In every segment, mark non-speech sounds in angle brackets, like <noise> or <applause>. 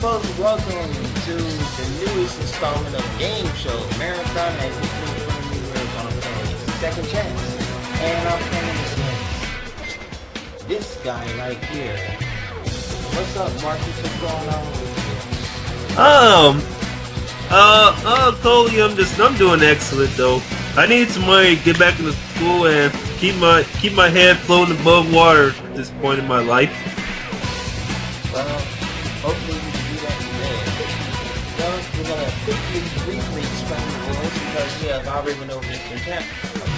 folks, welcome to the newest installment of Game Show Marathon. As you can see in front we're gonna play Second Chance, and I'm playing against this guy right here. What's up, Marcus? What's going on with you? Um, uh, uh, Coley, I'm just, I'm doing excellent though. I need some money to get back into school and keep my, keep my head floating above water at this point in my life. Have already went over this in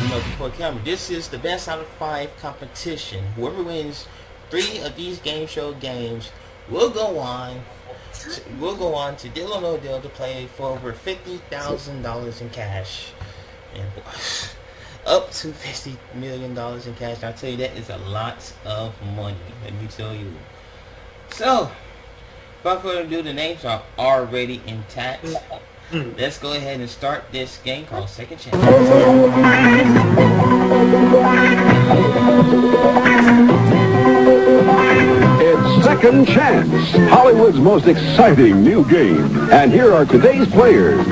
you know, before camera. This is the best out of five competition. Whoever wins three of these game show games will go on. To, will go on to No Deal to play for over fifty thousand dollars in cash, and <laughs> up to fifty million dollars in cash. I tell you that is a lot of money. Let me tell you. So, without further ado, the names are already intact. Mm. Let's go ahead and start this game called Second Chance. It's Second Chance, Hollywood's most exciting new game. And here are today's players.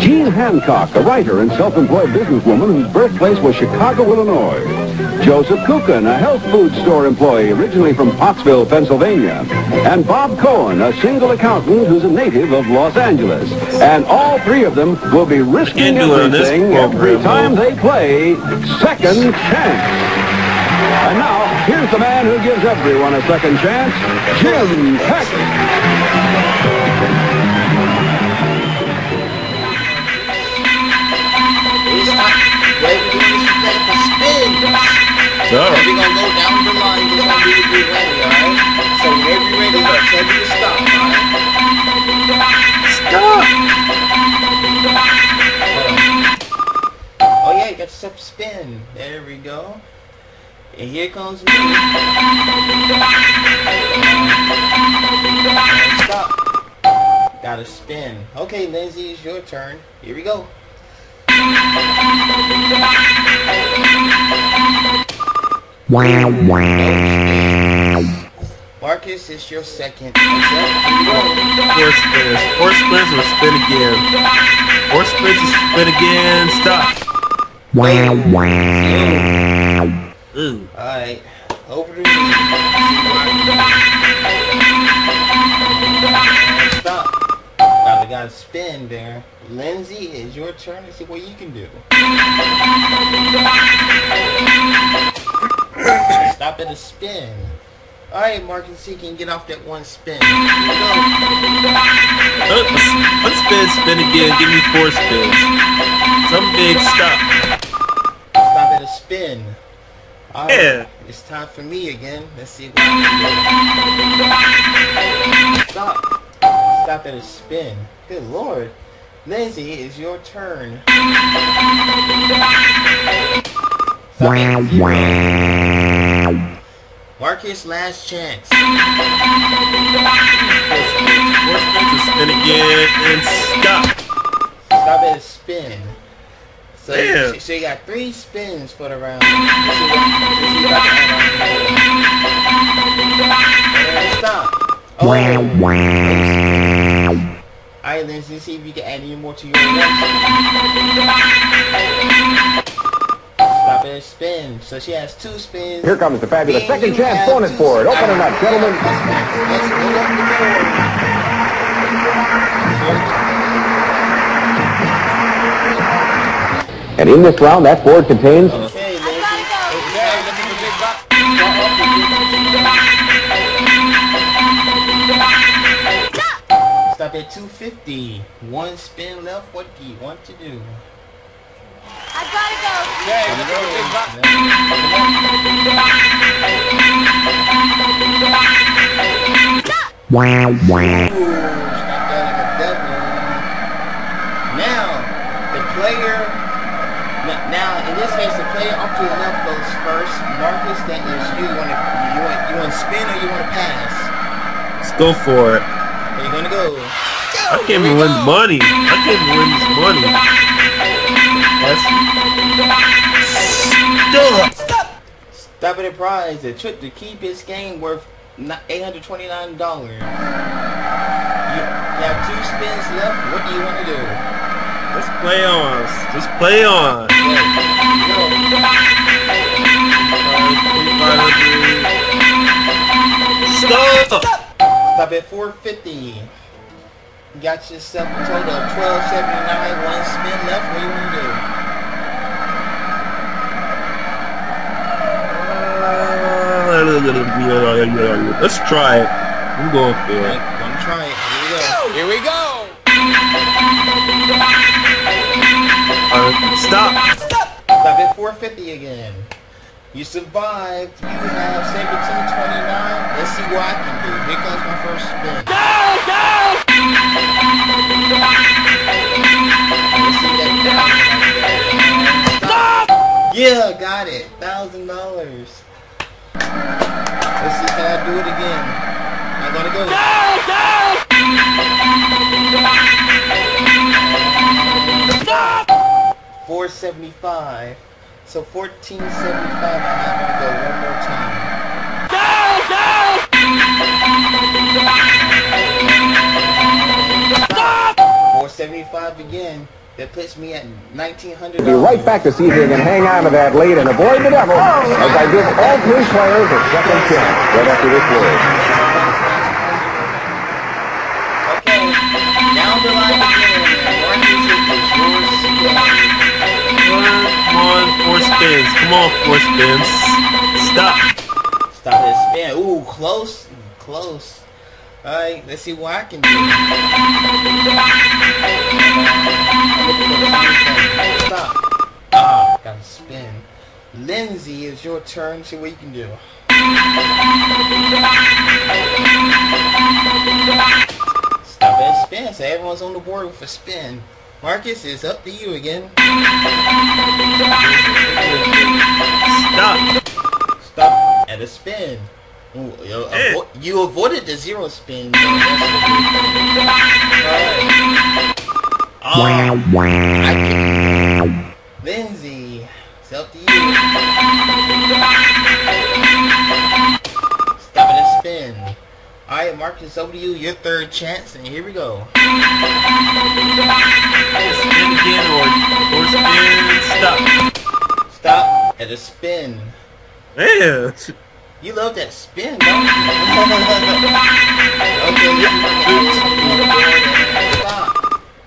Jean Hancock, a writer and self-employed businesswoman whose birthplace was Chicago, Illinois. Joseph Kukin, a health food store employee originally from Pottsville, Pennsylvania. And Bob Cohen, a single accountant who's a native of Los Angeles. And all three of them will be risking Can't do it on this everything every time they play Second Chance. And now, here's the man who gives everyone a second chance, Jim Peck. And we're gonna go down the line. We're gonna do the ready, alright? So whenever you're ready, I'll tell you to stop, alright? Oh yeah, you got yourself a spin. There we go. And here comes me. And stop. Got to spin. Okay, Lindsay, it's your turn. Here we go. Marcus, it's your second. Four spins, four spins or spin again. Four spins or spin again, stop. Ooh. Alright, over to me. Stop. Now we got a spin there. Lindsay, it's your turn to see what you can do. Stop at a spin. Alright, Marcus, see if can get off that one spin. Here we go. Uh, One spin, spin again, give me four spins. Some big stop. Stop at a spin. Alright, Yeah. it's time for me again. Let's see what I can do. Stop. Stop at a spin. Good lord. Lindsay, it's your turn. Stop at zero. Marcus, last chance. Four spins or spin again, and stop. Stop a spin. So, Damn. so, you got three spins for the round. Let's see let's see if I can add on. And stop. Oh. Alright, Lindsay, see if you can add any more to your list. Stop at spin. So she has two spins. Here comes the fabulous And second chance bonus two- board. Open it up, gentlemen. Let's, let's open up the board. And in this round, that board contains Okay, Lindsay. Okay, look at the big box. Start off with Stop at 250. One spin left. What do you want to do? I gotta go. Okay, look at the big stop that like a devil. Now, the player. Now, in this case, the player up to the left goes first. Marcus, that is you. You want to you want you want to spin or you want to pass? Let's go for it. Where you gonna go? I can't even win the money. I can't even win this money. The prize. The trick to keep this game worth $829. You, you have two spins left. What do you want to do? Let's play on. Just play on. Stop! Stop at 450. You got yourself a total of 1279. One spin left. What do you want to do? Let's try it. I'm going for it. gonna try it. Here we go. Here we go. Uh, stop. Stop at 450 again. You survived. You have 1729. Let's see what I can do. Here comes my first spin. Go! Go! see that thousand. Yeah, got it. Thousand dollars. Let's see, can I do it again? I'm gonna go. Four seventy five. So fourteen seventy five. I'm gonna go one more time. Go go. Stop. Four seventy five again. That puts me at nineteen hundred. Be right back to see if you can hang on to that lead and avoid the devil as I give all three players a second chance right after this word. Okay, down the line again. Marcus, it is your spin. Come on, four spins. Come on, four spins. Stop. Stop his spin. Ooh, close, close. All right, let's see what I can do. Stop. Ah, got to spin. Lindsay, it's your turn. See what you can do. Stop at spin. So everyone's on the board with a spin. Marcus, it's up to you again. Stop. Stop at a spin. Ooh, you, Eh. avo- you avoided the zero spin. Oh, I can- Lindsay, it's up to you. Stop at a spin. Alright, Marcus, over to you. Your third chance, and here we go. Spin again or four spins. Stop. Stop at a spin. Man. You love that spin, don't you? <laughs> okay,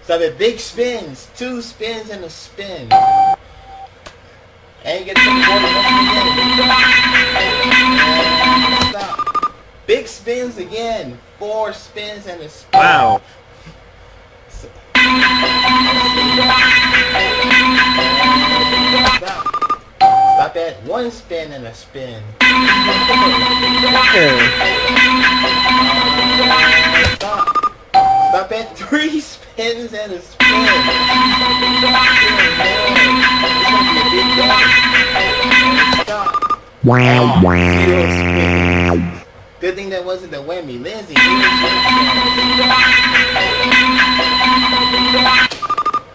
stop. Stop at big spins. Two spins and a spin. And you get the board again. Stop. Big spins again. Four spins and a spin. Wow. Stop. Stop at one spin and a spin. Stop. Stop at <laughs> three spins and a spin. It's gonna be a big game. Stop. Wow. Zero. Good thing that wasn't the whammy. Lindsay, here's your chance.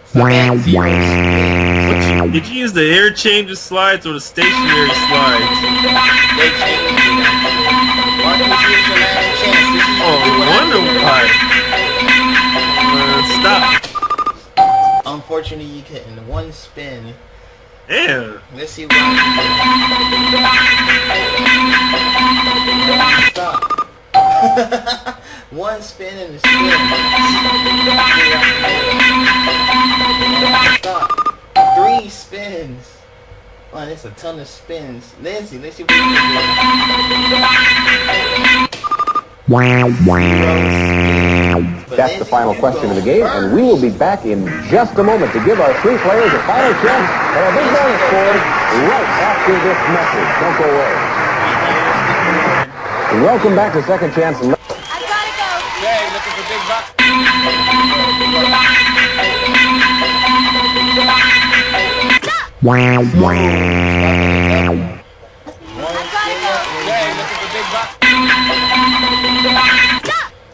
Stop at zero spins. Did you use the air changer slides or the stationary slides? They changed it. actually. Marcus, here's your last chance. Oh, wonder why. Stop. Unfortunately, you couldn't. One spin. Damn. Let's see what I can do. Stop. <laughs> One spin and a spin. Stop. Three spins. Oh, that's a ton of spins. Lindsay, let's see what you can do. But That's the final question of the game, and we will be back in just a moment to give our three players a final chance at a big bonus score right after this message. Don't go away. Welcome back to Second Chance. I gotta go. Hey, looking for big bucks.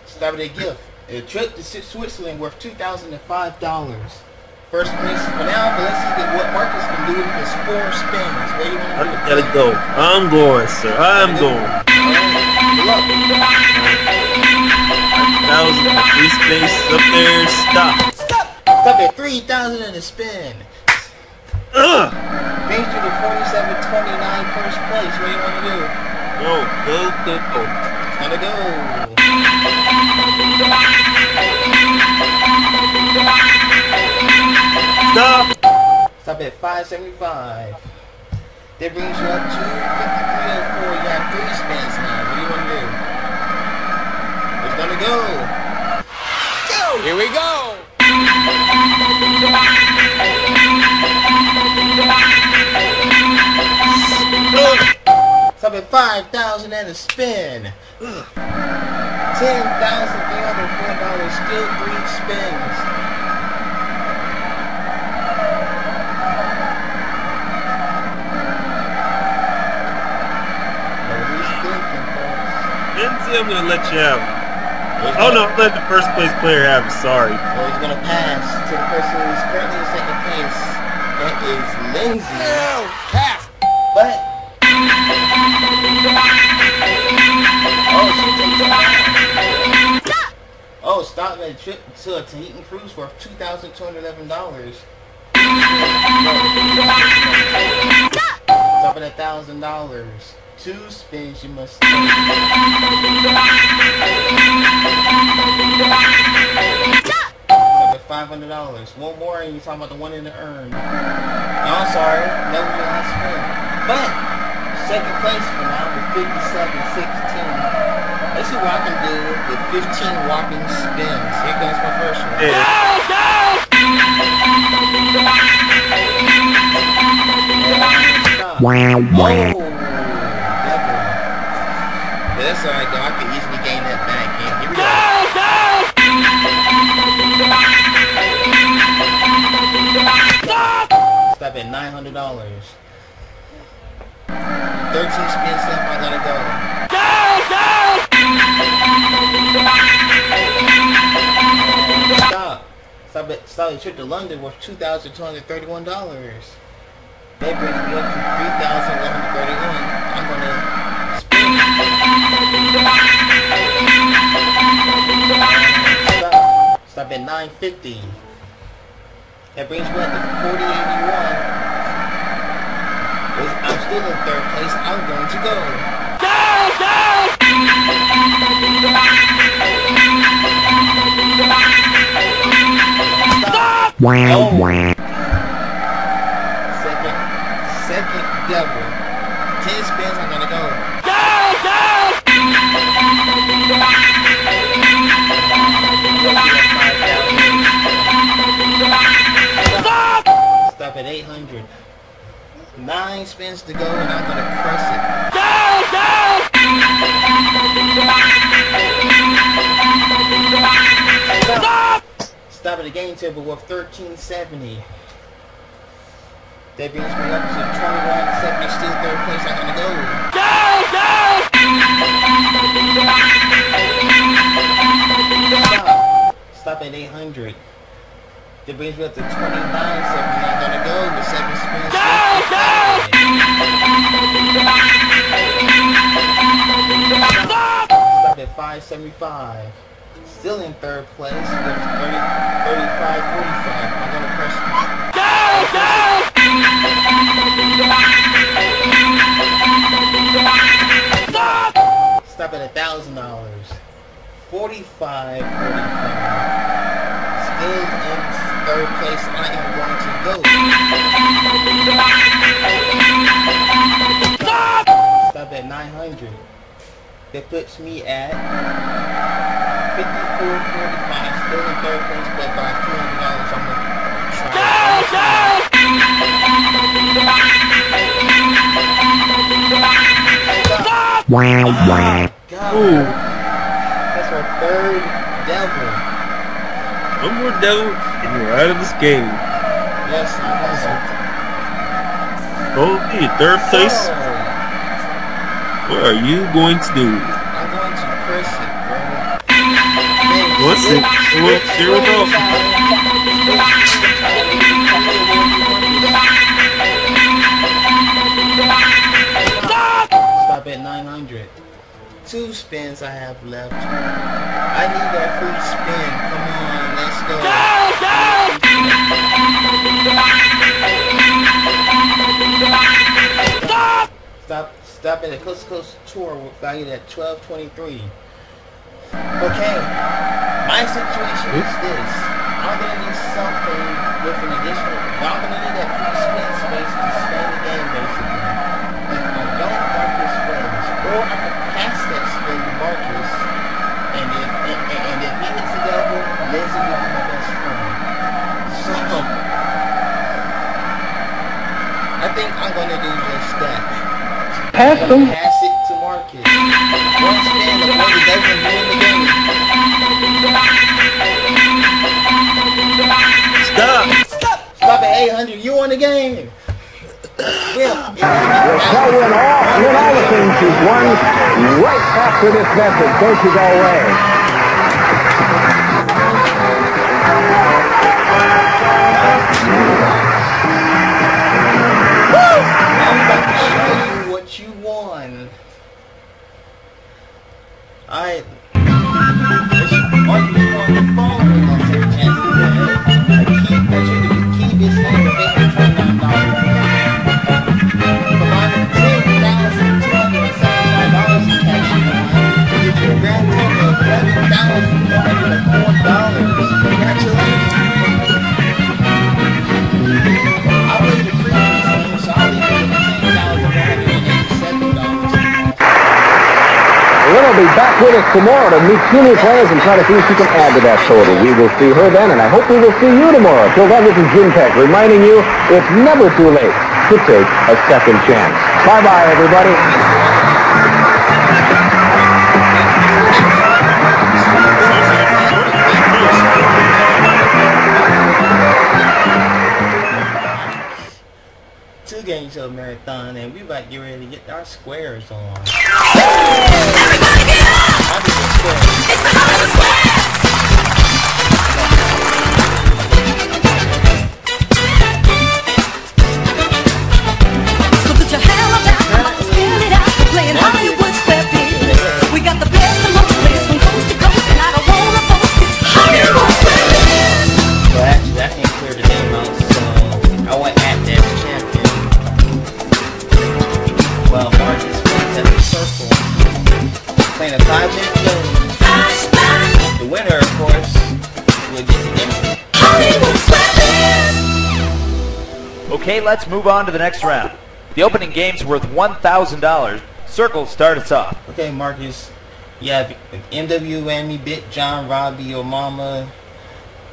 Start Stop it, gift. A trip to Switzerland worth two thousand and five dollars. First place for now, but let's see what Marcus can do with his four spins. Where you want to gotta go. I'm going, sir. I'm going. Luck. Thousand Free space up there. Stop. Stop at 3,000 in the spin. Ugh. Brings you to 47.29 first place. What do you want to do? Go, go, go, go. Gotta go. Stop. Stop at 575. That brings you up to 5304. You have three spins now. What do you want to do? It's gonna go. Go! Here we go. Stop at 5,000 and a spin. $10,304. Still three spins. What are we thinking, folks? Enzi, I'm gonna let you have. it. Oh no, let the first place player have it. Sorry. Well, he's gonna pass to the person who's currently in second place. That is Lindsay. No, pass. But oh, she takes it back. Oh, stop that trip to a Tahitian cruise worth two thousand two hundred eleven dollars. Stop at a thousand dollars. Two spins you must. Stop five hundred dollars. One more, and you're talking about the one in the urn. No, I'm sorry. That was your last spin. But second place for now with 57-16. Let's see what I can do with 15 whopping spins. Here comes my first one. Yeah. Stop. Oh, devil. Yeah, that's alright though. I could easily gain that back. Here we go. Stop at nine hundred dollars. Thirteen spins left. I gotta go. Stop. Stop at stop a trip to London worth two thousand two hundred thirty-one dollars. That brings me up to three thousand one hundred thirty-one. I'm gonna Stop at nine fifty. That brings me up to forty eighty-one. I'm still in third place. I'm going to go. Go! Go! Stop. Oh. Second, second devil. Ten spins. At 800. Nine spins to go, and I'm gonna crush it. Stop! Stop at the game table with 1370. That brings me up to 2170, still third place. I'm gonna go. Stop. Stop at 800. That brings me up to 2970. I'm gonna go with seven spins. Stop at 575. Still in third place with 30, 35, 45. I'm gonna press. Go, go! Stop Stop at a thousand dollars. 45, 45. Still in third place. I am going to go. Stop at nine hundred. That puts me at fifty-four, forty-five. Still in third place, but by two hundred dollars, I'm gonna try. Stop. God. Ooh. That's our third devil. One more devil, and you're out of this game. Yes, I Okay, third place. So, What are you going to do? I'm going to press it, bro. What's it? Well, here we. Stop at 900. Two spins I have left. I need that free spin. Come on, let's go. Stop, stop at the Coast to Coast tour valued at twelve twenty three. Okay, my situation is this. I'm gonna need something with an additional. I'm gonna need that free spin space to spin the game, basically. If I don't, Marcus wins, or I can pass that spin to Marcus, and if and, and, and if he hits a double, Lindsay will be my best friend. So I think I'm gonna do just that. Pass them. Pass it to Marcus. One spin, the one doesn't win the game. Stop. Stop at 800. You won the game. Will, We'll tell you in all, in all the things she's won right after this message. Don't you go away. Tomorrow to meet new players and try to see if she can add to that total. We will see her then, and I hope we will see you tomorrow. Till then, this is Jim Peck reminding you it's never too late to take a second chance. Bye-bye, everybody. Two games to a marathon, and we about to get ready to get our squares on. Let's move on to the next round. The opening game's worth $1,000. Circle, start us off. Okay, Marcus. You have MWME, Bit John, Robbie, Your Mama,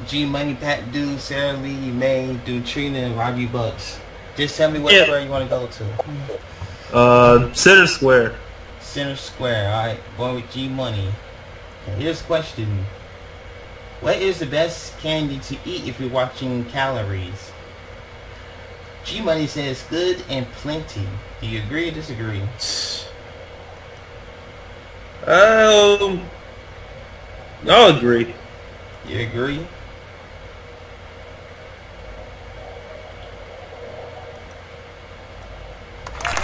G Money, Pat Dude, Sarah Lee, May, Dude Trina, and Robbie Bucks. Just tell me what Yeah. square you want to go to. Uh, center square. Center Square, alright. Going with G Money. Okay, here's a question. What is the best candy to eat if you're watching calories? G Money says good and plenty. Do you agree or disagree? Um, I'll agree. You agree?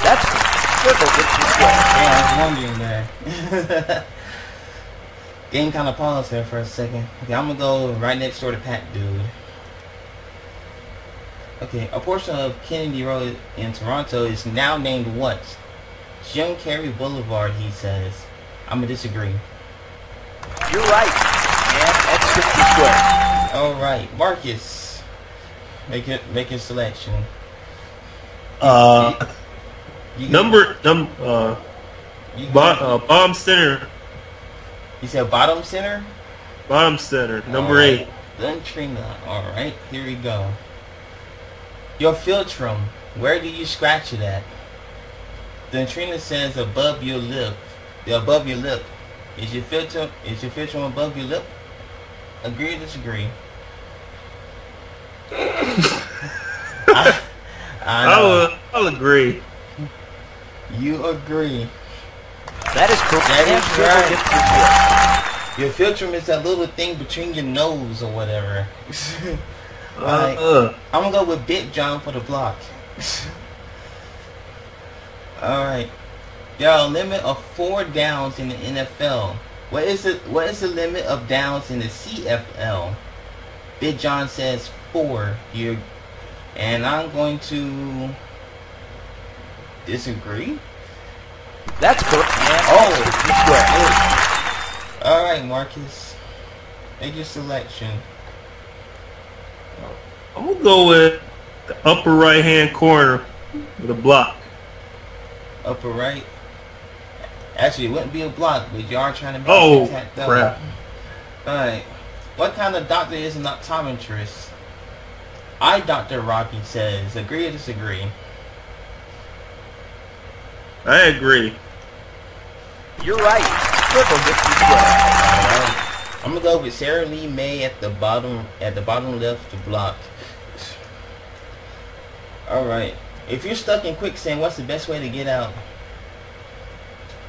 That's Circle gets the square. Yeah, I was wondering there. <laughs> Game kind of paused there for a second. Okay, I'm gonna go right next door to Pat Dude. Okay, a portion of Kennedy Road in Toronto is now named what? Jim Carrey Boulevard, he says. I'm gonna disagree. You're right. And that's 50 square. Alright, Marcus. Make it make your selection. Uh, You can- number num uh, you, can- bo- uh bomb center, you said bottom center? bomb center, number Alright. eight. Then Trina. Alright, here we go. Your philtrum, where do you scratch it at? Then Trina says above your lip. The above your lip. Is your filter is your philtrum above your lip? Agree or disagree? <coughs> I, I I'll uh, I'll agree. You agree. That is correct. That And is Circle right. gets the square. Your philtrum is that little thing between your nose or whatever. <laughs> Uh, Alright. uh, I'm gonna go with Big John for the block. <laughs> Alright. There are a limit of four downs in the NFL. What is the what is the limit of downs in the CFL? Big John says four. You and I'm going to disagree. That's correct. And Oh. All right, Marcus. Make your selection. I'm gonna go with the upper right hand corner with a block. Upper right. Actually, it wouldn't be a block, but you are trying to make Oh, it tacked up. crap. Alright. What kind of doctor is an optometrist? I, Dr. Rocky, says, agree or disagree? I agree. You're right. Circle gets the square. Alright. I'm gonna go with Sarah Lee May at the bottom at the bottom left to block. Alright. If you're stuck in quicksand, what's the best way to get out?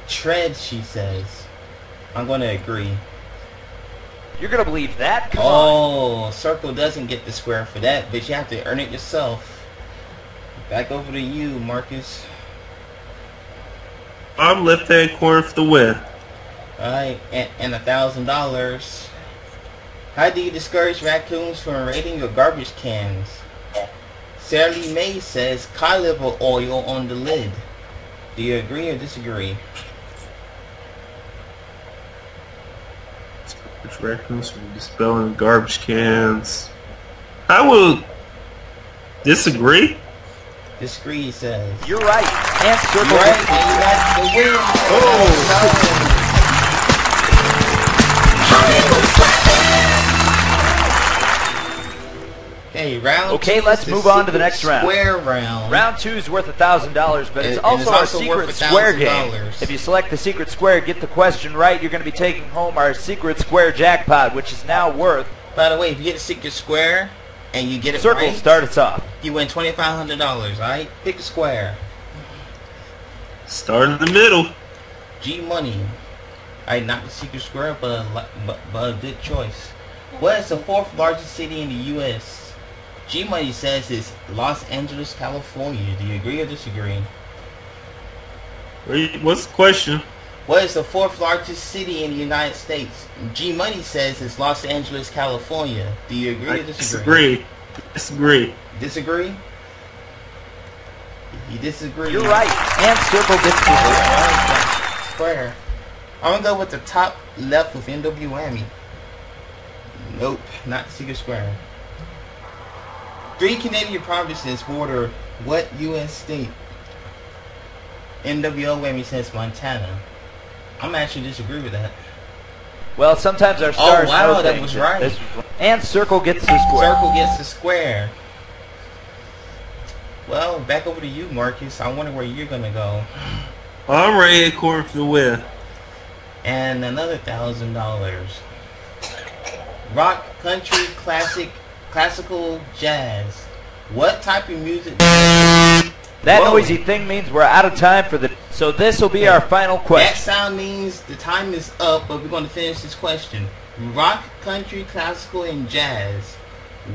Tread, she says. I'm gonna agree. You're gonna believe that? Come on. Oh, Circle doesn't get the square for that, but you have to earn it yourself. Back over to you, Marcus. I'm left hand corner for the win. Alright, and, and a thousand dollars. How do you discourage raccoons from raiding your garbage cans? Sarah Lee May says cod liver oil on the lid. Do you agree or disagree? Which raccoons from dispelling garbage cans. I will disagree. Disagree, he says. You're right. And circle Right, and you got the win. Oh. Hey, round Okay, two let's is move on to the next round. Square round. Round two is worth a thousand dollars, but it's And- and also it's our also secret square game. If you select the secret square, get the question right, you're going to be taking home our secret square jackpot, which is now worth. By the way, if you get a secret square and you get it Circle, right, start us off. you win twenty five hundred dollars. All right, pick a square. Start in the middle. G Money. All right, not the secret square, but a, li- but, but a good choice. What is the fourth largest city in the U.S.? G Money says it's Los Angeles, California. Do you agree or disagree? Wait, What's the question? What is the fourth largest city in the United States? G Money says it's Los Angeles, California. Do you agree I or disagree? disagree. Disagree. Disagree? You disagree? You're right. And circle gets the square. Alright, Square. I'm gonna go with the top left with NW Whammy. Nope, not the secret square. Three Canadian provinces border what U.S. state? NWO Whammy says Montana. I'm actually disagree with that. Well, sometimes our oh, stars Oh, wow, know that was right. This- And circle gets the square. Circle gets the square. Well, back over to you, Marcus. I wonder where you're gonna go. I'm right hand corner for the win. And another thousand dollars. Rock, country, classic, classical, jazz. What type of music? That Whoa. noisy thing means we're out of time for the. So this will be our final question. That sound means the time is up, but we're going to finish this question. Rock, country, classical, and jazz.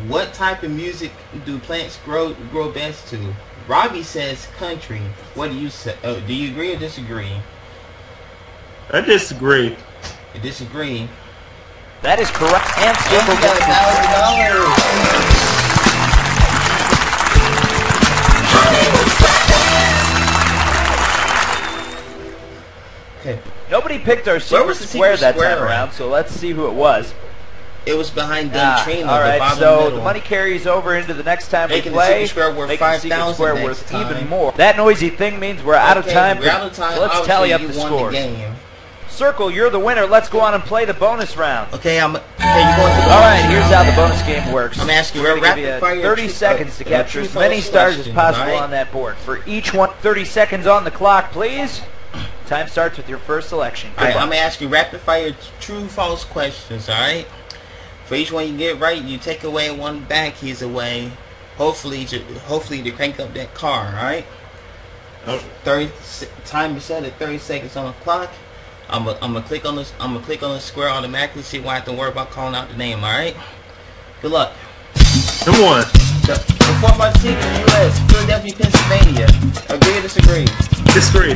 What type of music do plants grow grow best to? Robbie says country. What do you say? Oh, do you agree or disagree? I disagree. You disagree. That is correct. And And circle you got a thousand dollars. Okay. Nobody picked our Where secret was square that square time at? around, so let's see who it was. It was behind Ah, Dunn Trainer, all the so middle. the money carries over into the next time Making we the play. secret square worth making the secret 5,000 square next worth time. even more. That noisy thing means we're out of time. We're out of time. So let's Obviously, tally up the won scores. The game. Circle, you're the winner. Let's go on and play the bonus round. Okay, I'm. Okay, you going to the All right, here's how the bonus game works. I'm asking We're you going give you fire 30 true- seconds to uh, capture as many stars as possible right? on that board. For each one, 30 seconds on the clock, please. Time starts with your first selection. All right, I'm gonna ask you rapid fire true false questions. All right. For each one you get right, you take away one back. He's away. Hopefully, to, hopefully to crank up that car. All right. 30 time is set at 30 seconds on the clock. I'm gonna click on this. I'm gonna click on the square automatically. See why I have to worry about calling out the name. All right. Good luck. Come on. The, the fourth largest city in the U.S. Philadelphia, Pennsylvania. Agree or disagree? Disagree.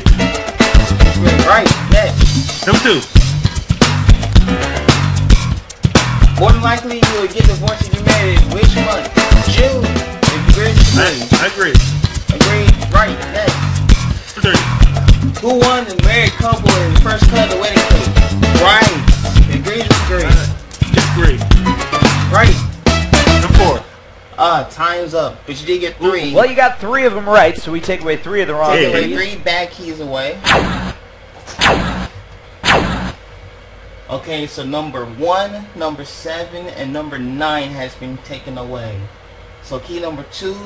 Right, next. Number two. More than likely, you will get divorced if you married which month? June. If you married in I. I agree. Agreed. Right, next. Number three. Who won the married couple in the first cut of the wedding cake? Right. Agreed or agreed? Disagree. Right. Number four. Uh, time's up. But you did get three. Well, you got three of them right, so we take away three of the wrong Take away keys. three bad keys away. Okay, so number one, number seven, and number nine has been taken away. So key number two,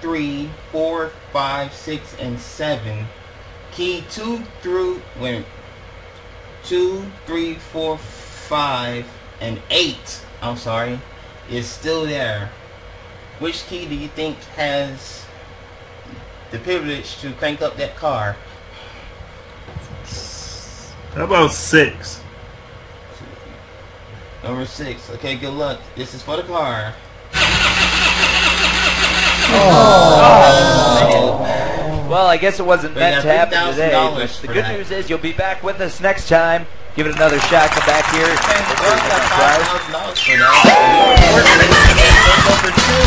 three, four, five, six, and seven. Key two through wait, two, three, four, five, and eight. I'm sorry, is still there. Which key do you think has the privilege to crank up that car? How about six? Number six. Okay, good luck. This is for the car. Oh. Oh. Well, I guess it wasn't We meant to happen today, but the good that. news is you'll be back with us next time. Give it another shot. Come back here. Okay, Hopefully we got can five prize. thousand dollars for that. Number two.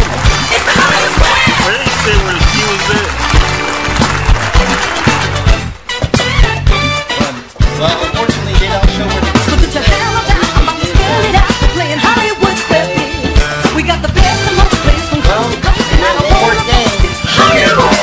Where did you say where the key was? Well, unfortunately, they don't show where the So put your hair up down, I'm about to spell it out. We're playing Hollywood We got the best and most players from Well, coast to coast, and I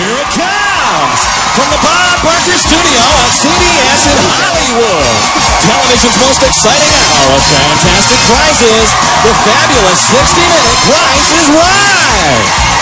Here it comes from the Bob Barker Studio at CBS in Hollywood. Television's most exciting hour of fantastic prizes. The fabulous 60-minute Price is Right.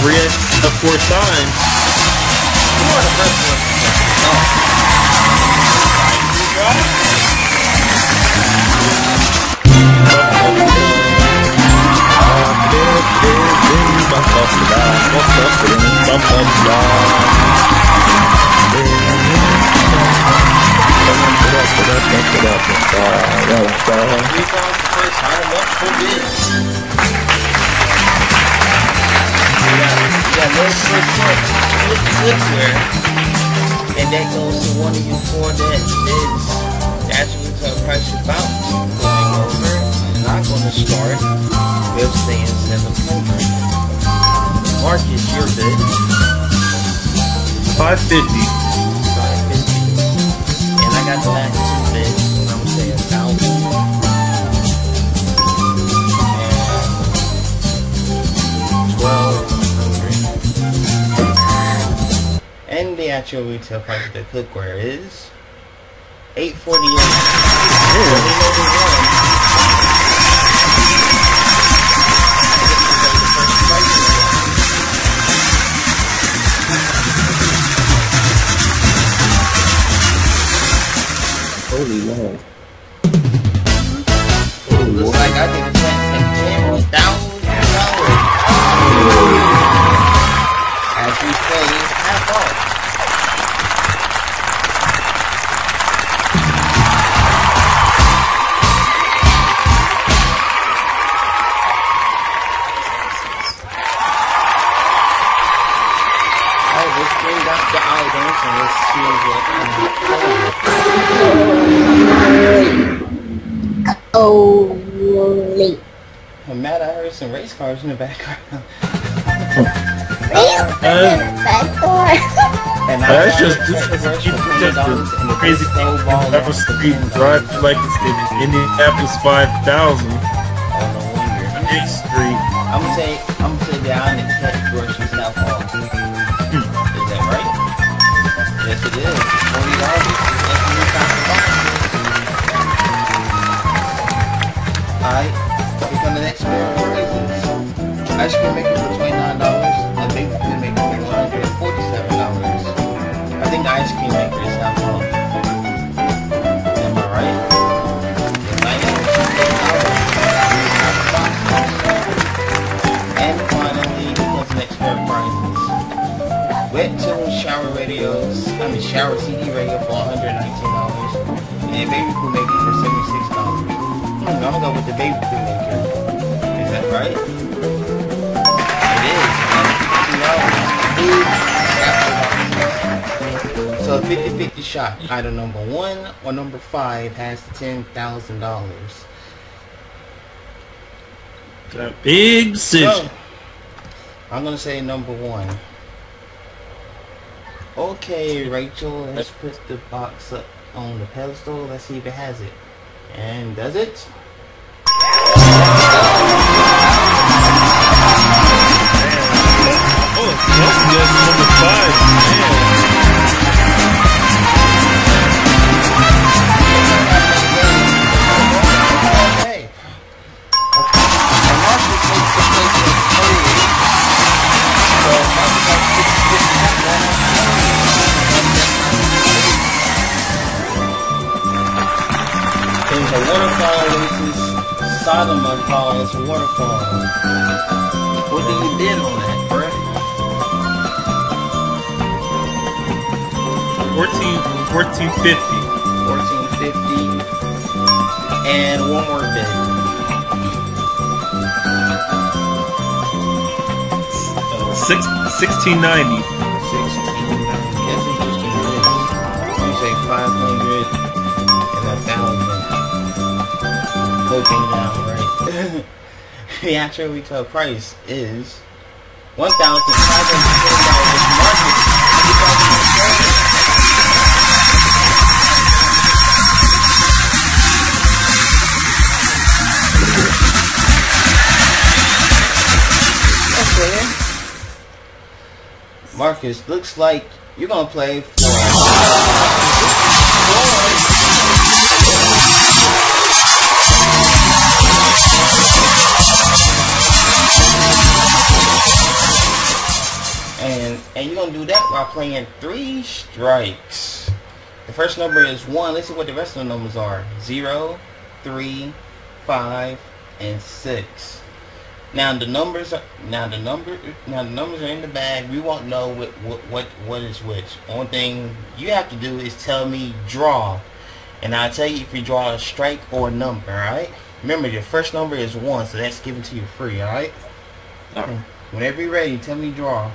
Three, up four times. Three times the first time up for this. Look, look, look. Look, look. And that goes to one of you four that is that's what the price is about. Going over. And I'm gonna start with saying seven over. Marcus, you're good. 550. Actual retail price of the cookware is eight forty what we Holy. there's some race cars in the background. And I That's got just a that's check just for just a the crazy big thing. gold ball Indianapolis lasts Street drive like it's in Indianapolis five thousand. Oh, no Street. I'm gonna say, I'm gonna say down in Cat next pair of prices. Ice cream maker for twenty nine dollars. A big food maker for one hundred and forty seven dollars. I think the ice cream maker is South Hall. Am I right? I. And finally, because next pair of prices. Wet Tune shower radios, I mean shower CD radio for $119 and a baby food maker for $76. Hmm, I'm gonna go with the baby food maker. Right? It is. $150. So a 50-50 shot. Either number one or number five has the $10,000. That big decision. So, I'm gonna say number one. Okay, Rachel, let's put the box up on the pedestal. Let's see if it has it. And does it? Falls waterfall. What do you bid on that, bruh? 14, 1450. 1450 and one more bid. Uh, six, 1690. 16. That's interesting. You say 500 and a right? <laughs> the actual retail price is one thousand five hundred dollars. Market. Marcus, looks like you're gonna play for. And you're gonna do that by playing three strikes. The first number is one. Let's see what the rest of the numbers are. Zero, three, five, and six. Now the numbers are now the number now the numbers are in the bag. We won't know what what what, what is which. Only thing you have to do is tell me draw, and I'll tell you if you draw a strike or a number. All right. Remember, your first number is one, so that's given to you free. All right. Whenever you're ready, tell me draw.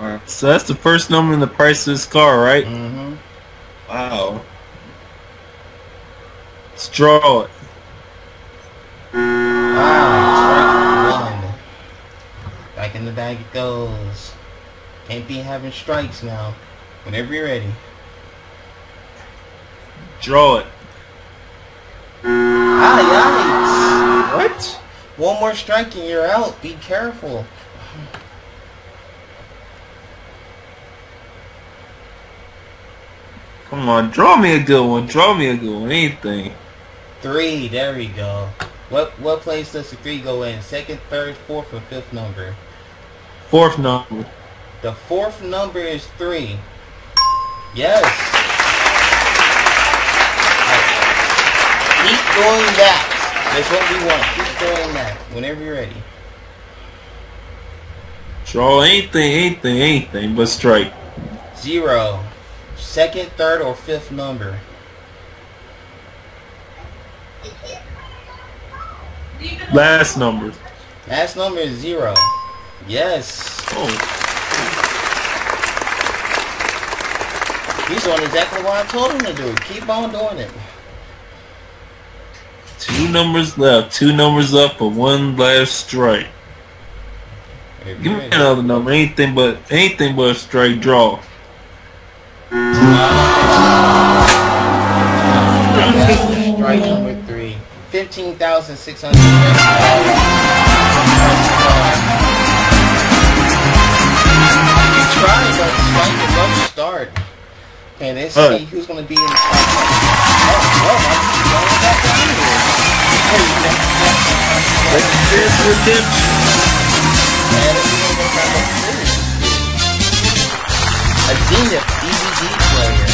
Alright. So that's the first number in the price of this car, right? Mm-hmm. Wow. Let's draw it. Ah, strike one. Back in the bag it goes. Can't be having strikes now. Whenever you're ready. Draw it. Ah, yikes. What? One more strike and you're out. Be careful. Come on, draw me a good one. Draw me a good one. Anything. Three. There we go. What what place does the three go in? Second, third, fourth, or fifth number? Fourth number. The fourth number is three. Yes. Keep doing that. That's what we want. Keep doing that. Whenever you're ready. Draw anything, anything, anything but strike. Zero. Second, third, or fifth number. Last number. Last number is zero. Yes. Oh, He's doing exactly what I told him to do. Keep on doing it. Two numbers left. Two numbers up for one last strike. Give me another number. Anything but anything but a strike draw. Strike number three. Fifteen thousand six hundred. You tried, but strike is up to start. Okay, let's right. see who's gonna be in the top. Oh, well, I'm going back down here. That- It's redemption. man, it's gonna go back up here. A Zenith DVD player.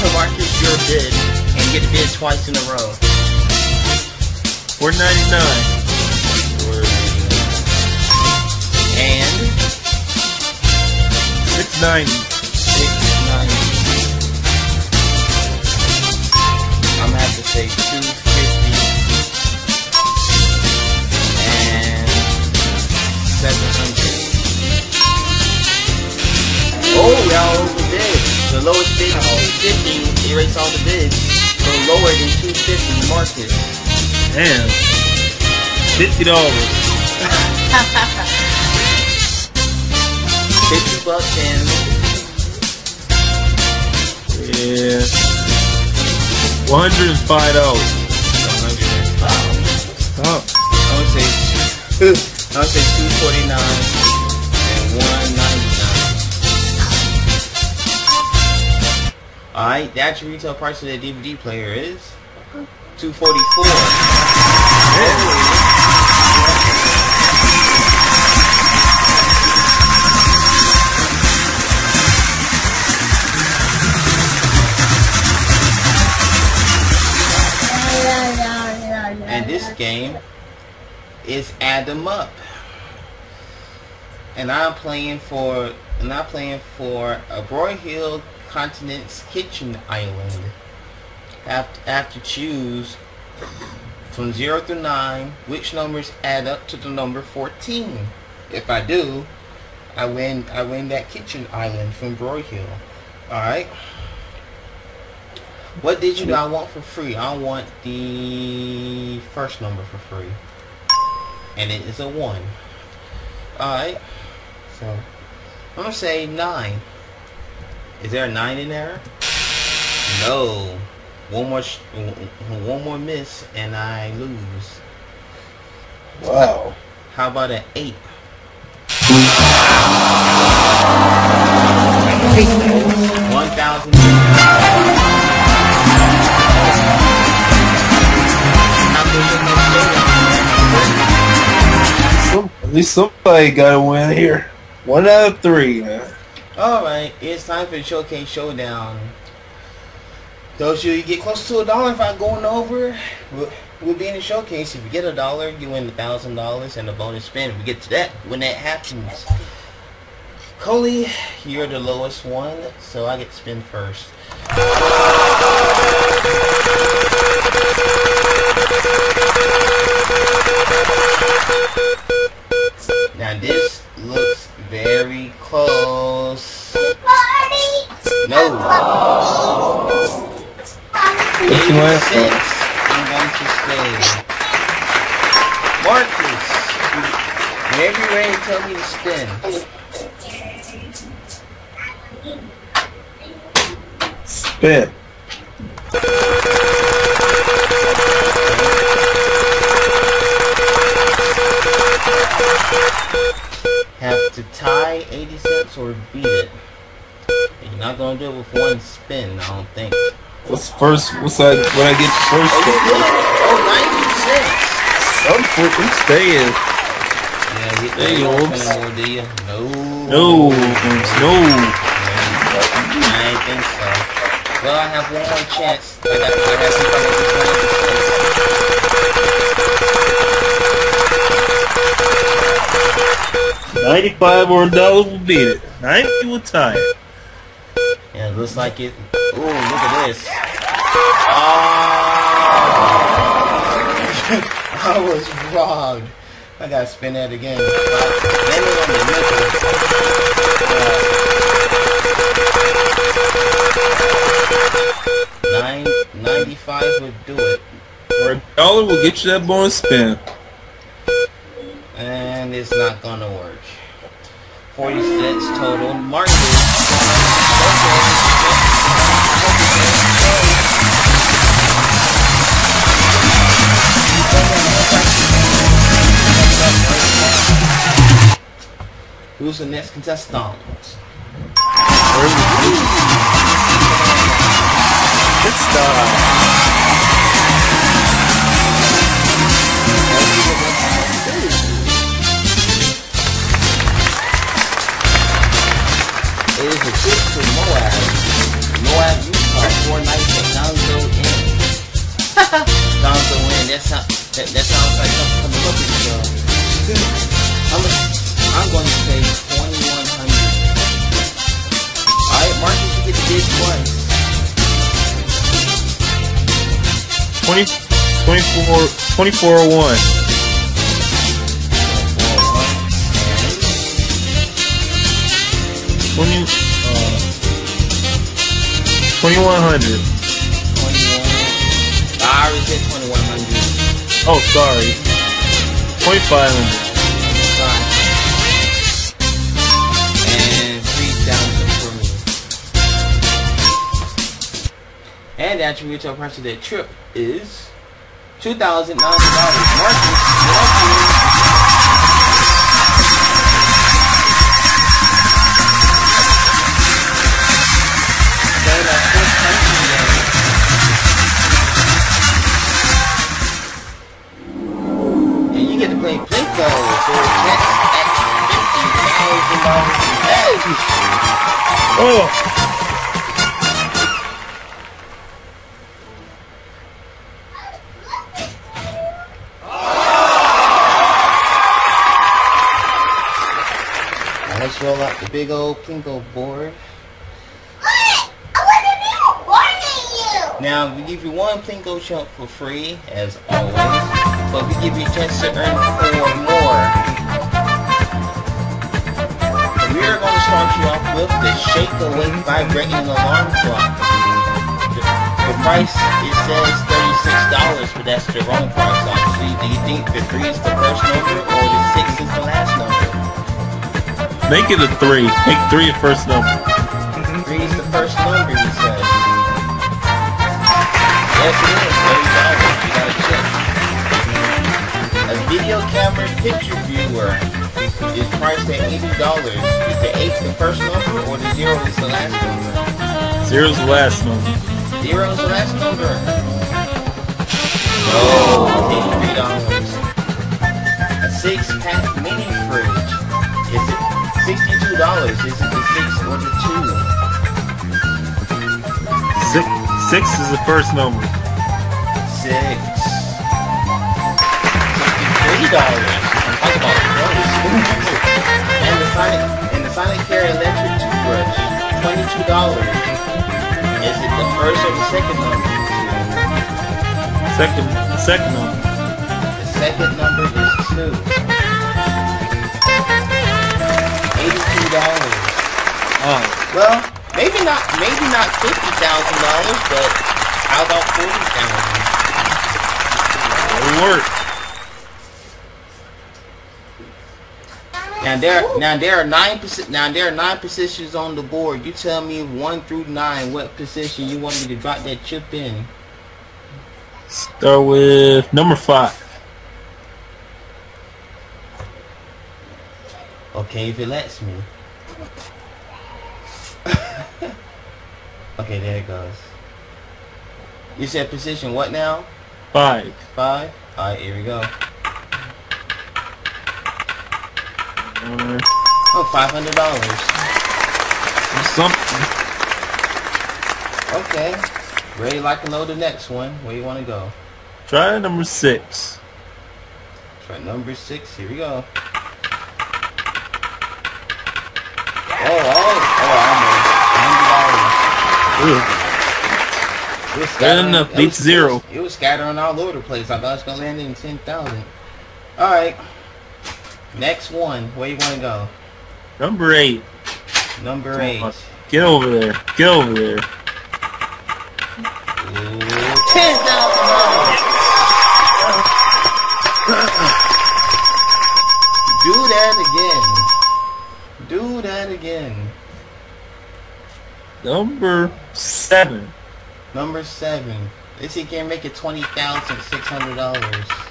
So Marcus, your bid and get bid twice in a row. Four ninety nine. And Six ninety. six nine. I'm gonna have to say two fifty and seven hundred. Oh, y'all overbid. The lowest bid is two fifty. Erase all the bids. So lower than two fifty. Marcus. Damn. Fifty dollars. Fifty bucks and Yeah. One hundred and five dollars. Stop. I would say I would say two forty nine and one Alright, the actual retail price of the DVD player is two forty four. And this game is add them up. And I'm playing for and I'm playing for a Broyhill Continent's Kitchen Island. Have to, have to choose from zero through nine which numbers add up to the number fourteen. If I do, I win I win that kitchen island from Broyhill. Alright. What did you I want for free? I want the first number for free. And it is a one. Alright. So I'm gonna say nine. Is there a nine in there? No. One more sh- one more miss and I lose. Wow. How about an eight? One thousand. Some, at least somebody got to win here. One out of three. Man. Alright, it's time for the Showcase Showdown. Those you get close to a dollar if I'm going over, we'll, we'll be in the showcase. If you get a dollar, you win a thousand dollars and a bonus spin. We get to that, when that happens. Coley, you're the lowest one, so I get to spin first. Now this looks very close. No. Eighty-six. I'm going to stay. Marcus, whenever you're ready, tell me to spin. Spin. Have to tie 80 cents or beat it. And you're not gonna do it with one spin, I don't think. What's first? What's that? When I get first? Oh, you did it. Oh, 90 cents. I'm freaking staying. Yeah, you, There don't spend more, do you? No. No, no. I didn't think so. Well, I have one more chance. I got, I have to come up with 20%. Ninety-five or a dollar will beat it. Ninety will tie it. Yeah, it looks like it. Ooh, look at this. Oh, <laughs> I was robbed. I gotta spin that again. Let me on the nickel. Uh, would do it. Or a dollar will get you that bonus spin. And it's not gonna work. 40 cents total. Marcus. Who's the next contestant? Good stuff. for <laughs> that's how, that, that sounds like something from the Muppet I'm, a, I'm going to say 2100. Alright, Marcus, you get to bid twice. 20, 24, 2401. When you 2100. I already said 2100. Oh, sorry. 2500. And the attribute to a person that trip is two thousand nine hundred dollars. Marcus, Oh, let's roll out the big old Plinko board. What? I wasn't even warning you! Now, we give you one Plinko chunk for free, as always, but we give you a chance to earn four more. We are going to start you off with the Shake Awake Vibrating Alarm Clock. The, the price, it says $36, but that's the wrong price, obviously. Do you think the 3 is the first number, or the 6 is the last number? make it a three. Make three a first number. Mm-hmm. 3 is the first number, he says. Yes, it is. Thirty dollars. You gotta check. A video camera picture viewer is priced at eighty dollars. Is the eight the first number or the zero is the last number? Zero's the last number. Zero is the last number. Oh, eighty-three dollars. A six-pack mini fridge. Is it sixty-two dollars? Is it the six or the two? Six, six is the first number. Six. Sixty-three dollars. Sonic and the Sonic Care electric toothbrush. Twenty-two dollars. Is it the first or the second number? Second, second number. The second number is two. Eighty-two dollars. Oh, Well, maybe not maybe not fifty thousand dollars, but how about forty thousand? it'll work. Now there now there are nine now there are nine positions on the board. You tell me one through nine what position you want me to drop that chip in. Start with number five. Okay, if it lets me. <laughs> okay, there it goes. You said position what now? Five. Five? Alright, here we go. Or Oh, five hundred dollars. something. Okay. Ready like to know the next one. Where you wanna go? Try number six. Try number six. Here we go. Oh, oh, oh. $100. Good enough. Beats zero. It was, it was scattering all over the place. I thought it was gonna land in ten thousand. All right. Next one. Where you want to go? Number eight. Number eight. Get over there. Get over there. Ten thousand dollars. Do that again. Do that again. Number seven. Number seven. This he can make it twenty thousand six hundred dollars.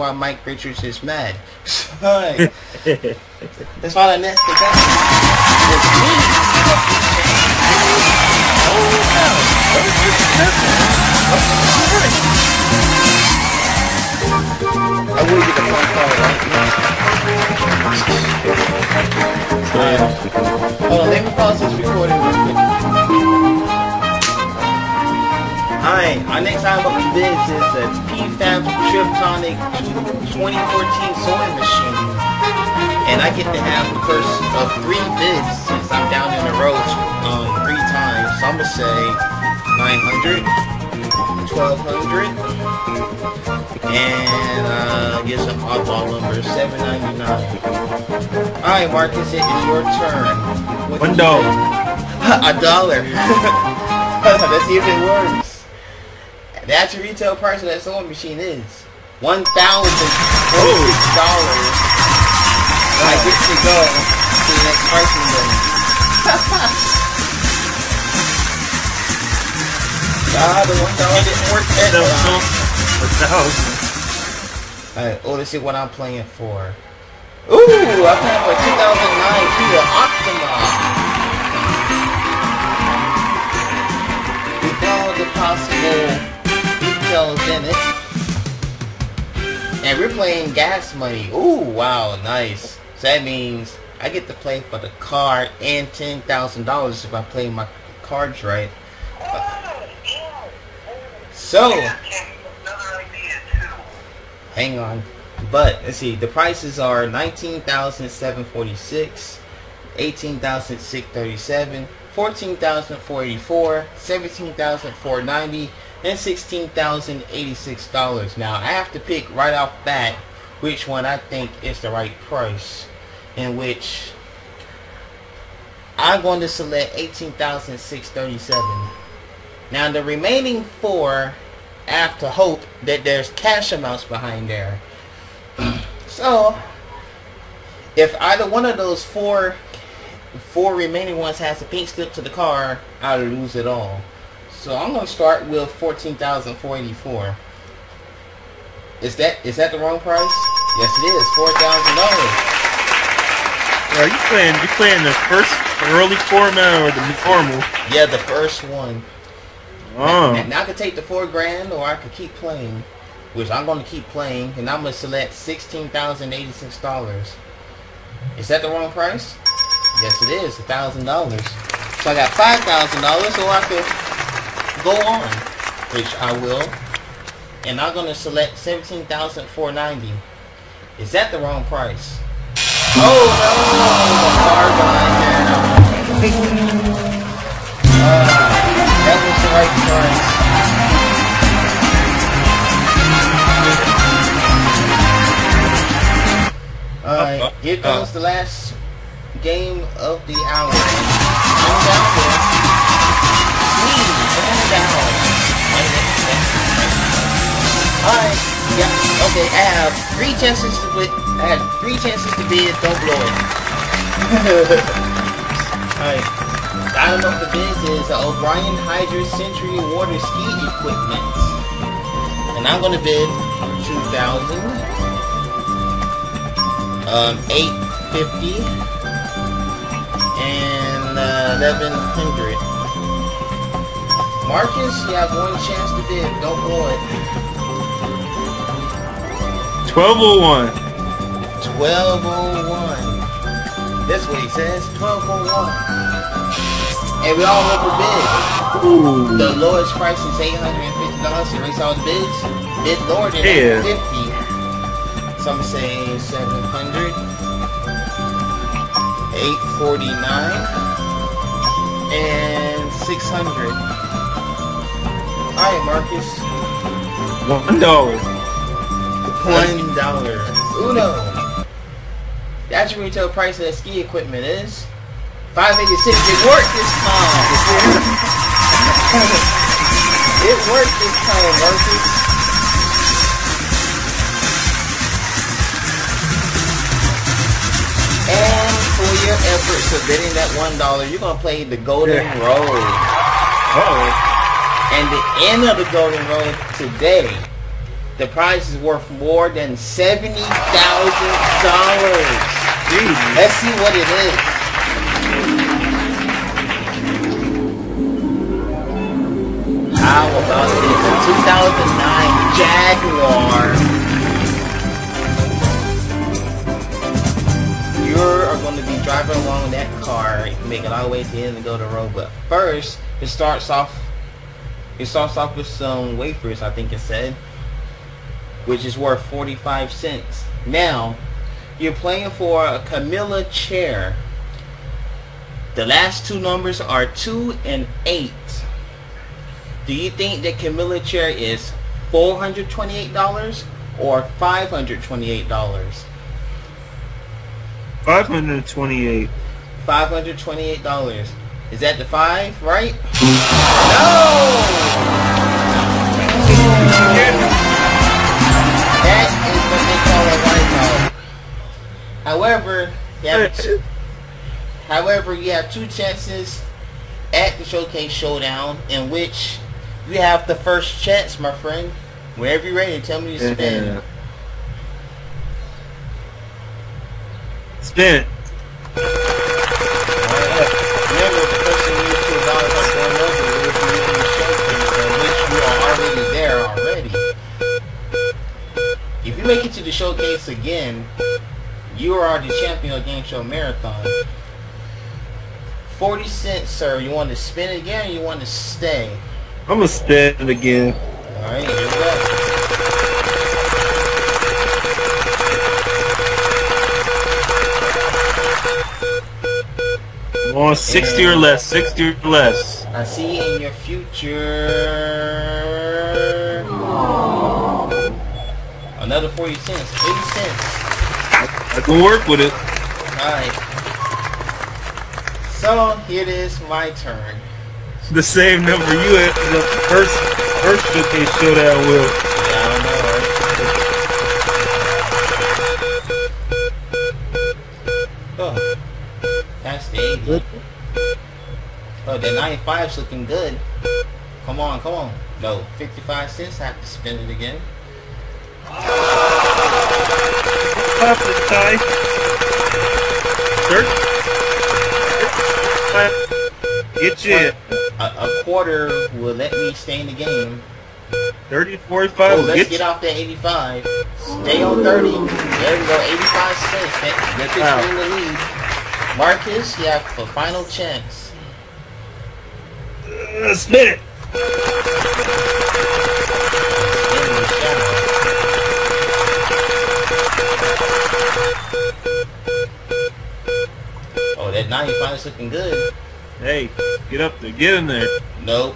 Why Mike Richards is mad. <laughs> Like, <laughs> That's why I messed it up. It's me. I will get the phone call right now. Hold on, let me pause this recording real quick. Alright, our next item up this is the Pfaff Tiptronic 2014 sewing machine. And I get to have the first of three bids since I'm down in the road um, three times. So I'm gonna say 900, 1200, and uh, get some oddball numbers, 799. Alright, Marcus, it is your turn. What One you <laughs> A dollar. <laughs> Let's see if it works. The actual retail price of that sewing machine is one thousand forty-six dollars. I get to go to the next pricing room. Ah, the one dollar didn't work that time. no. A thousand. Alright, oh, let's see what I'm playing for. Ooh, I'm playing for 2009 Kia Optima. With all the possible and we're playing Gas Money. Ooh, wow, nice. So that means I get to play for the card and $10,000 if I play my cards right. So, hang on. But let's see, the prices are 19,746, 18,637, 14,484, 17,490, and sixteen thousand eighty six dollars. Now I have to pick right off bat which one I think is the right price, in which I'm going to select eighteen thousand six thirty seven. Now the remaining four, I have to hope that there's cash amounts behind there. <clears throat> So, if either one of those four, four remaining ones has a pink slip to the car, I'll lose it all. So I'm gonna start with fourteen thousand four eighty four. Is that is that the wrong price? Yes, it is four thousand dollars. Are you playing? You playing the first early format or the normal? Yeah, the first one. Oh, And now I could take the four grand, or I could keep playing, which I'm gonna keep playing, and I'm gonna select sixteen thousand eighty six dollars. Is that the wrong price? Yes, it is a thousand dollars. So I got five thousand dollars, or I could go on, which I will. And I'm gonna select seventeen thousand four ninety. Is that the wrong price? Oh no! The car behind there. Uh, that was the right price. Alright, here comes the last game of the hour. Down. Alright, yeah, okay, I have three chances to bid. I have three chances to bid, don't blow it. Alright. The item of the bids is uh, O'Brien Hydra Century Water Ski Equipment. And I'm gonna bid 2000 um, 850 and uh, 1100 Marcus, you have one chance to bid. Don't blow it. twelve oh one. 1201. That's what he says. 1201. And we all over bid. Ooh. The lowest price is $850. Erase all the bids. Bid lower than Yeah. 850 Some say 700 849 and 600 Alright, Marcus. One dollar. One dollar. Uno. That's your retail price of that ski equipment is 586. It worked this time. it worked this time, Marcus. And for your efforts of bidding that one dollar, you're gonna play the Golden Yeah. Road. Oh. And the end of the Golden Road today, the prize is worth more than seventy thousand dollars. Let's see what it is. How about this? A 2009 Jaguar. You are going to be driving along that car. Make it all the way to the end to the road. But first, it starts off. It starts off with some wafers, I think it said, which is worth 45 cents. Now, you're playing for a Camilla chair. The last two numbers are 2 and 8. Do you think that Camilla chair is $428 or $528? 528. $528. Is that the 5, right? No! That is what they call a wipeout. However, you have, however, you have two chances at the Showcase Showdown in which you have the first chance, my friend. Whenever you're ready, tell me to spin. Yeah. Spin it. You make it to the showcase again, you are the champion of Game Show Marathon. 40 cents, sir. You want to spin it again or you want to stay? I'm gonna spin it again. Alright, here we go. I'm on 60 or less. 60 or less. I see in your future another 40 cents, 80 cents. I can work with it. Alright. So here it is, my turn. The same number you had the first first showcase showdown will. Yeah, I know. Oh, that's the 80. Oh, the 95's looking good. Come on, come on. No, 55 cents. I have to spend it again. Top of the tie. Third. Get you in. A, a quarter will let me stay in the game. 30 45 Oh, let's get get off that 85. Stay on 30. There we go, 85 cents. That, that puts Wow. in the lead. Marcus, you have a final chance. Uh, spin it. In the shadow. Oh, that 95 is looking good. Hey, get up there. Get in there. Nope.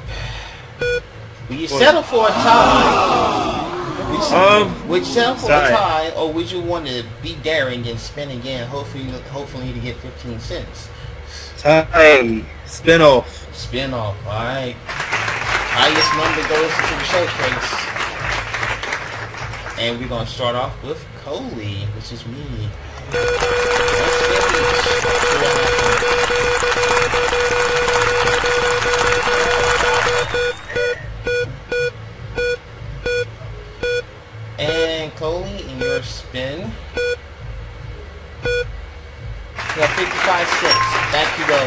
Will you settle for a tie? Um, would you settle for tie. a tie, or would you want to be daring and spin again? Hopefully, hopefully to get 15 cents. Tie. Spin off. Spin off. All right. Highest number goes to the showcase. And we're gonna start off with Coley, which is me. And Coley, in your spin, you have 55 cents. Back you go.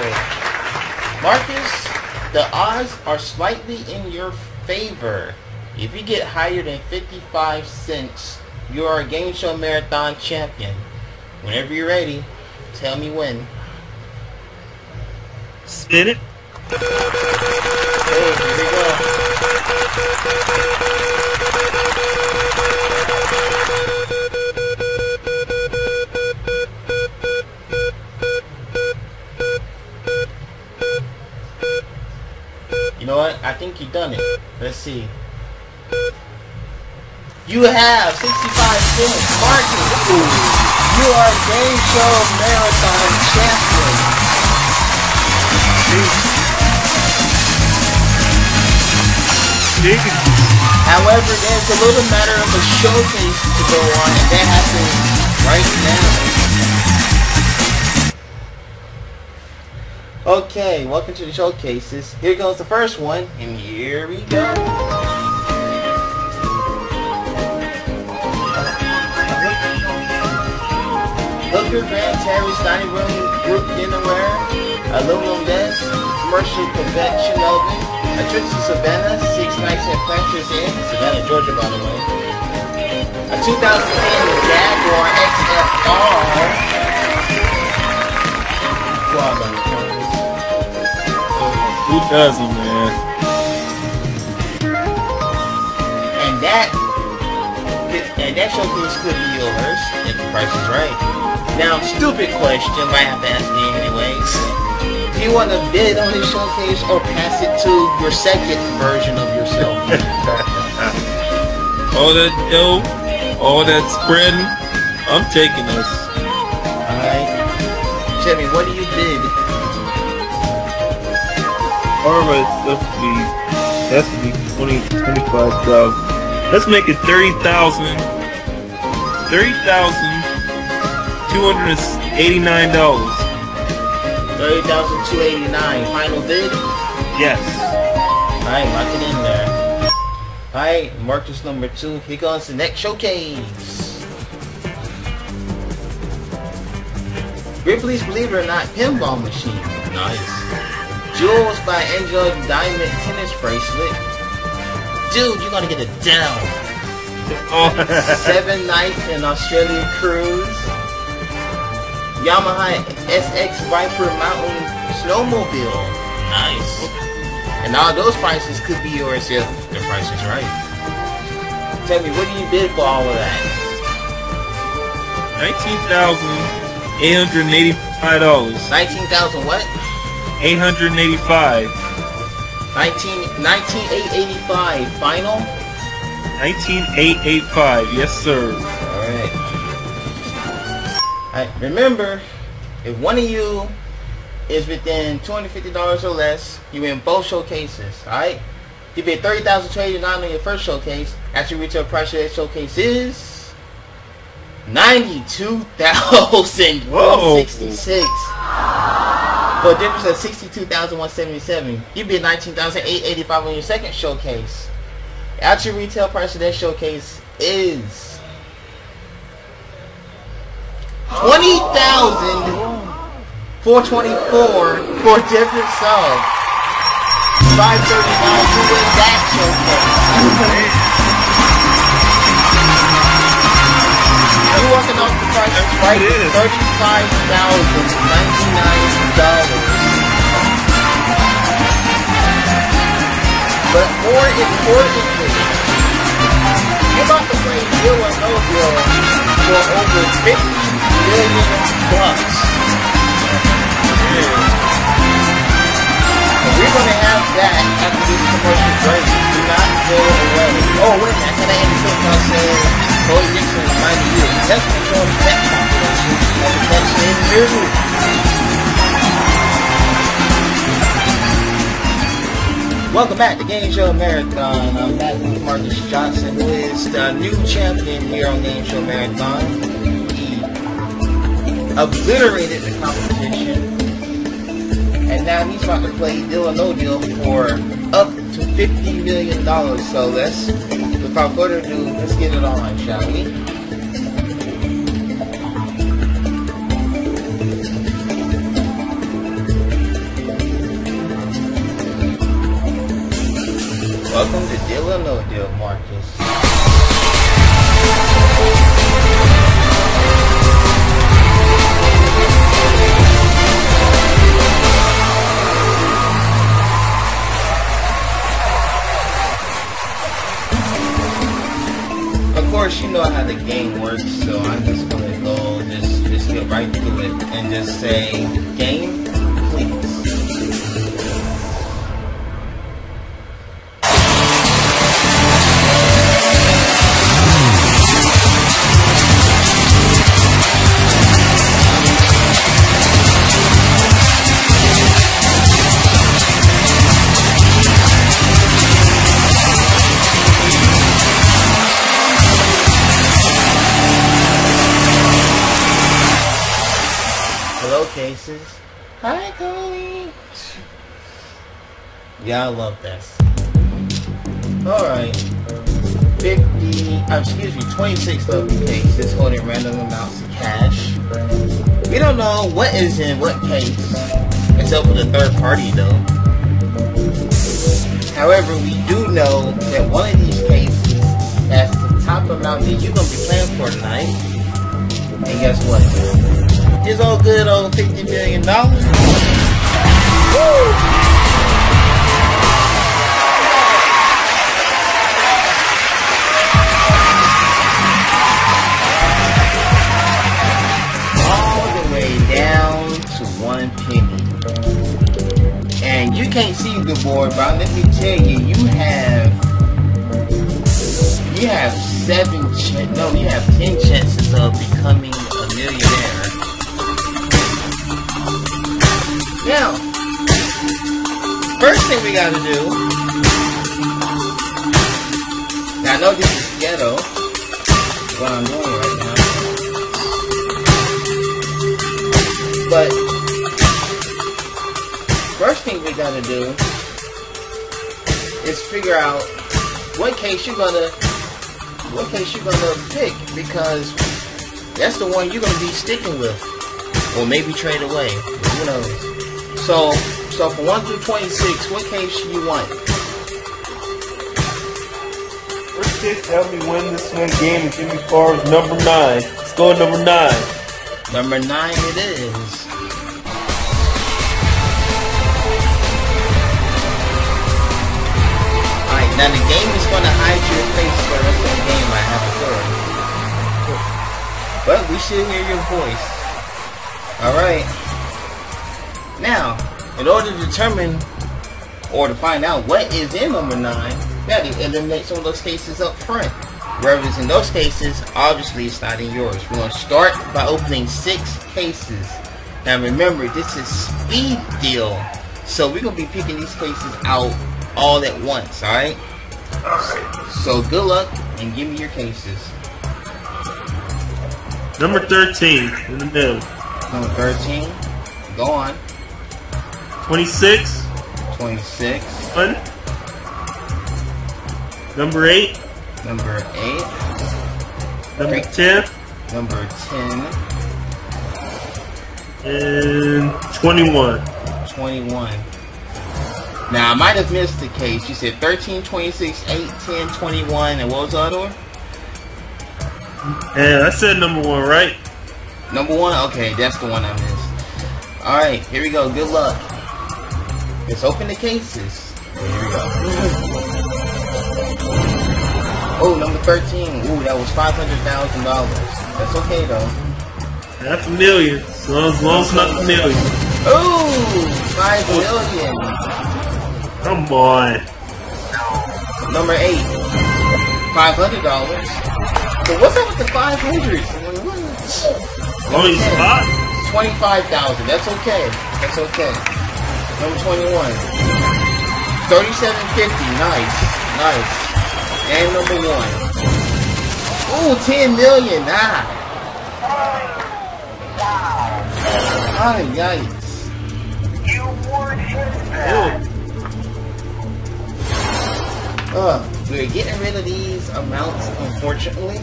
Marcus, the odds are slightly in your favor. If you get higher than 55 cents, you are a Game Show Marathon champion. Whenever you're ready, tell me when. Spin it. Okay, here we go. You know what? I think you done it. Let's see. You have 65 cents. Marcus, You are Game Show Marathon Champion. However, there's a little matter of a showcase to go on, and that happens right now. Okay, welcome to the showcases. Here goes the first one, and here we go. Hooker Grand Terrace Dining Room Group Dinnerware, Aluminum Desk, Commercial Convection Oven, a trip to Savannah, Six Nights at Planters Inn, Savannah, Georgia, by the way. A 2010 Jaguar XFR. Who doesn't, man? And that, and that showcase could be yours if the price is right. Now, stupid question, but I have to ask me anyways. Do you want to bid on his showcase or pass it to your second version of yourself? <laughs> all that dope, all that spreading, I'm taking this. Alright. Jimmy, what do you bid? Alright, that's to be, that's to be 20, 25,000. Let's make it 30,000. 30,000 $289. Thirty thousand two eighty-nine. Final bid? Yes. Alright, lock it in there. Alright, mark this number two. Here goes the next showcase. Ripley's Believe It or Not Pinball Machine. Nice. Jewels by Angela Diamond Tennis Bracelet. Dude, you gotta get a down. Oh. Seven nights in Australian cruise. Yamaha SX Viper Mountain Snowmobile. Nice. And all those prices could be yours if the price is right. Tell me, what do you bid for all of that? $19,885. 19,000 what? 885. 19, 19,885 final? 19885. Yes, sir. Alright. Alright, remember, if one of you is within $250 or less, you win both showcases, alright? You bid $30,289 on your first showcase. Actual retail price of that showcase is $92,166. For a difference of 62,177. You bid 19,885 on your second showcase. Actual retail price of that showcase is twenty thousand four twenty four for different sum. Five thirty nine to win that showcase. You're working off the price right It is. thirty five thousand ninety nine dollars. But more importantly, you're about to play deal or no for over 50 million bucks. And we're to have that after this commercial break. Do not go away. Oh, wait, I can end the show by saying, Cody Dixon reminded you of test control tech compilation of the next in New. Welcome back to Game Show Marathon. I'm back with Marcus Johnson, who is the new champion here on Game Show Marathon. Obliterated the competition. And now he's about to play Deal or No Deal for up to $50 million. So let's, without further ado, let's get it on, shall we? Welcome to Deal or No Deal. Course, you know how the game works, so I'm just gonna go just just get right to it and just say game, I love this. Alright. 50, uh, excuse me, 26 lovely cases holding random amounts of cash. We don't know what is in what case, except for the third party though. However, we do know that one of these cases has the top amount that you're going to be playing for tonight. And guess what? It's all good old $50 million. Woo! The board, but let me tell you, you have you have seven ch- no, you have ten chances of becoming a millionaire. Now, first thing we gotta do. Now I know this is ghetto, what I'm doing right now. But first thing we gotta do figure out what case you're gonna what case you're gonna pick because that's the one you're gonna be sticking with. Or maybe trade away. Who knows? So so for one through twenty six, what case you want? First case tell me when this one game and give me far as number nine. Let's go number nine. Number nine it is. Now the game is gonna hide your face for the rest of the game, I have a feeling. But we should hear your voice. Alright. Now, in order to determine or to find out what is in number nine, we have to eliminate some of those cases up front. Whereas in those cases, obviously it's not in yours. We're going to start by opening six cases. Now remember, this is speed deal. So we're going to be picking these cases out all at once, alright? So good luck and give me your cases. Number 13 in the middle. Number 13, go on. 26, 26, 1. Number 8, number 8, number 10, number 10, and 21. 21. Now, I might have missed the case. You said 13, 26, 8, 10, 21, and what was the other one? And I said number 1, right? Number one? Okay, that's the one I missed. Alright, here we go. Good luck. Let's open the cases. Here we go. Oh, number 13. Ooh, that was $500,000. That's okay, though. Half a million. As long as, long as not a million. Ooh, 5 million. Come on. Number 8. $500. But what's up with the 500s? Only spot? 25,000. That's okay. That's okay. Number 21. 3750. Nice. Nice. And number 1. Ooh, 10 million. Ah. Ah, yikes. Uh, we're getting rid of these amounts, unfortunately.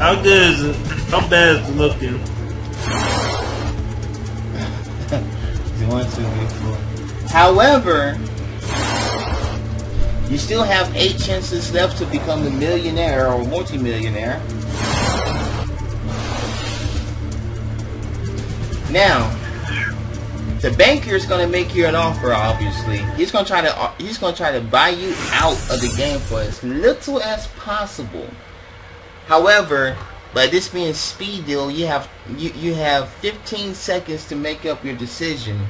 How good is it? How bad is it looking? Two, three, four. However, you still have eight chances left to become a millionaire or multimillionaire. Now, the banker is going to make you an offer. Obviously, he's going to try to he's going to try to buy you out of the game for as little as possible. However, by this being speed deal, you have you, you have 15 seconds to make up your decision.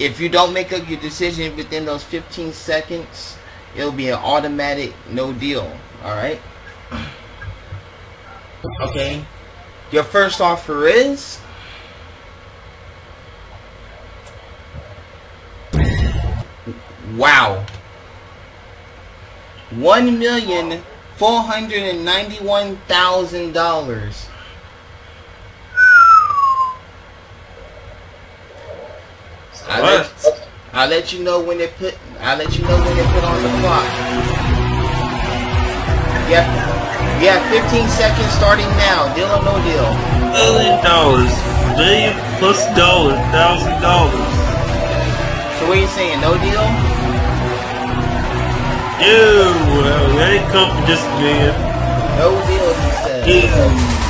If you don't make up your decision within those 15 seconds, it'll be an automatic no deal. All right. <clears throat> Okay. Your first offer is Wow. One million Four hundred and ninety-one thousand dollars. I'll let, I'll let you know when they put. I'll let you know when they put on the clock. Yep. We have 15 seconds starting now. Deal or no deal? Million dollars. Million plus dollars. Thousand dollars. So what are you saying? No deal? Ew, that ain't come for just a million. No deal, he said. Ew.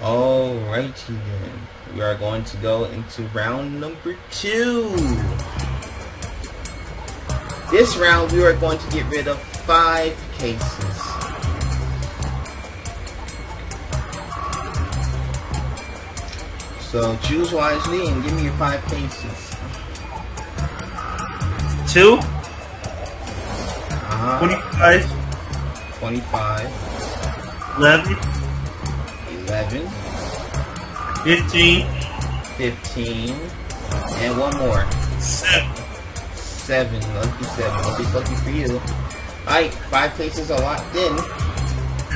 Alrighty then. We are going to go into round number two. This round we are going to get rid of five cases. So choose wisely and give me your five cases. Two, Uh-huh. 25, 25, 11, 11, 15, 15, and one more. 7. Seven, lucky seven. Lucky, lucky for you. Alright, five cases are locked in.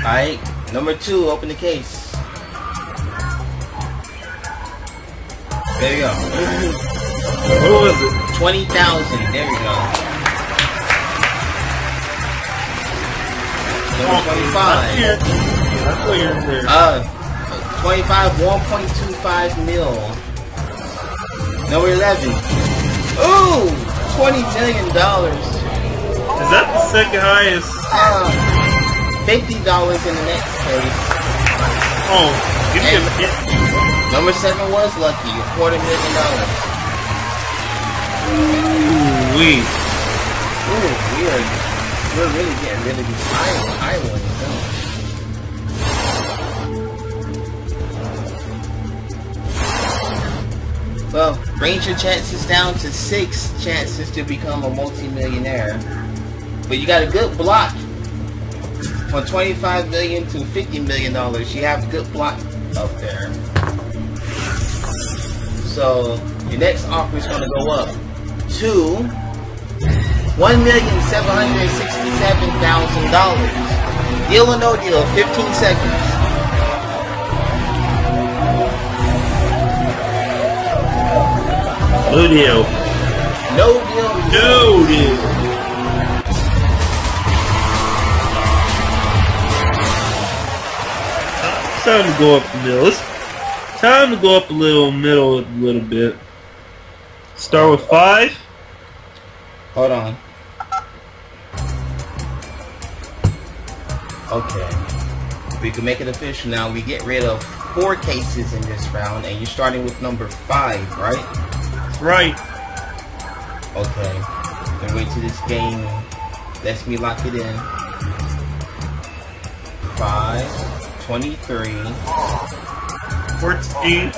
Alright, number two, open the case. There you go. What was it? 20,000. There you go. Number 25. Yeah. I thought you were there. Uh, 25, 1.25 mil. Number 11. Ooh, 20 million dollars. Is that the second highest? Uh, $50 in the next case. Oh, give me a hit. Number 7 was lucky, a quarter million dollars. Ooh, wee. Ooh, we are, we're really getting really high, high ones, huh? Well, brings your chances down to six chances to become a multimillionaire. But you got a good block. From 25 million to 50 million dollars, you have a good block up there. So your next offer is going to go up to one million seven hundred sixty-seven thousand dollars. Deal or no deal? Fifteen seconds. No deal. No deal. No deal. It's time to go up the middle. Time to go up a little middle a little bit. Start with five. Hold on. Okay. We can make it official now. We get rid of four cases in this round, and you're starting with number five, right? That's right. Okay. Then wait till this game lets me lock it in. Five, 23, 14, 14,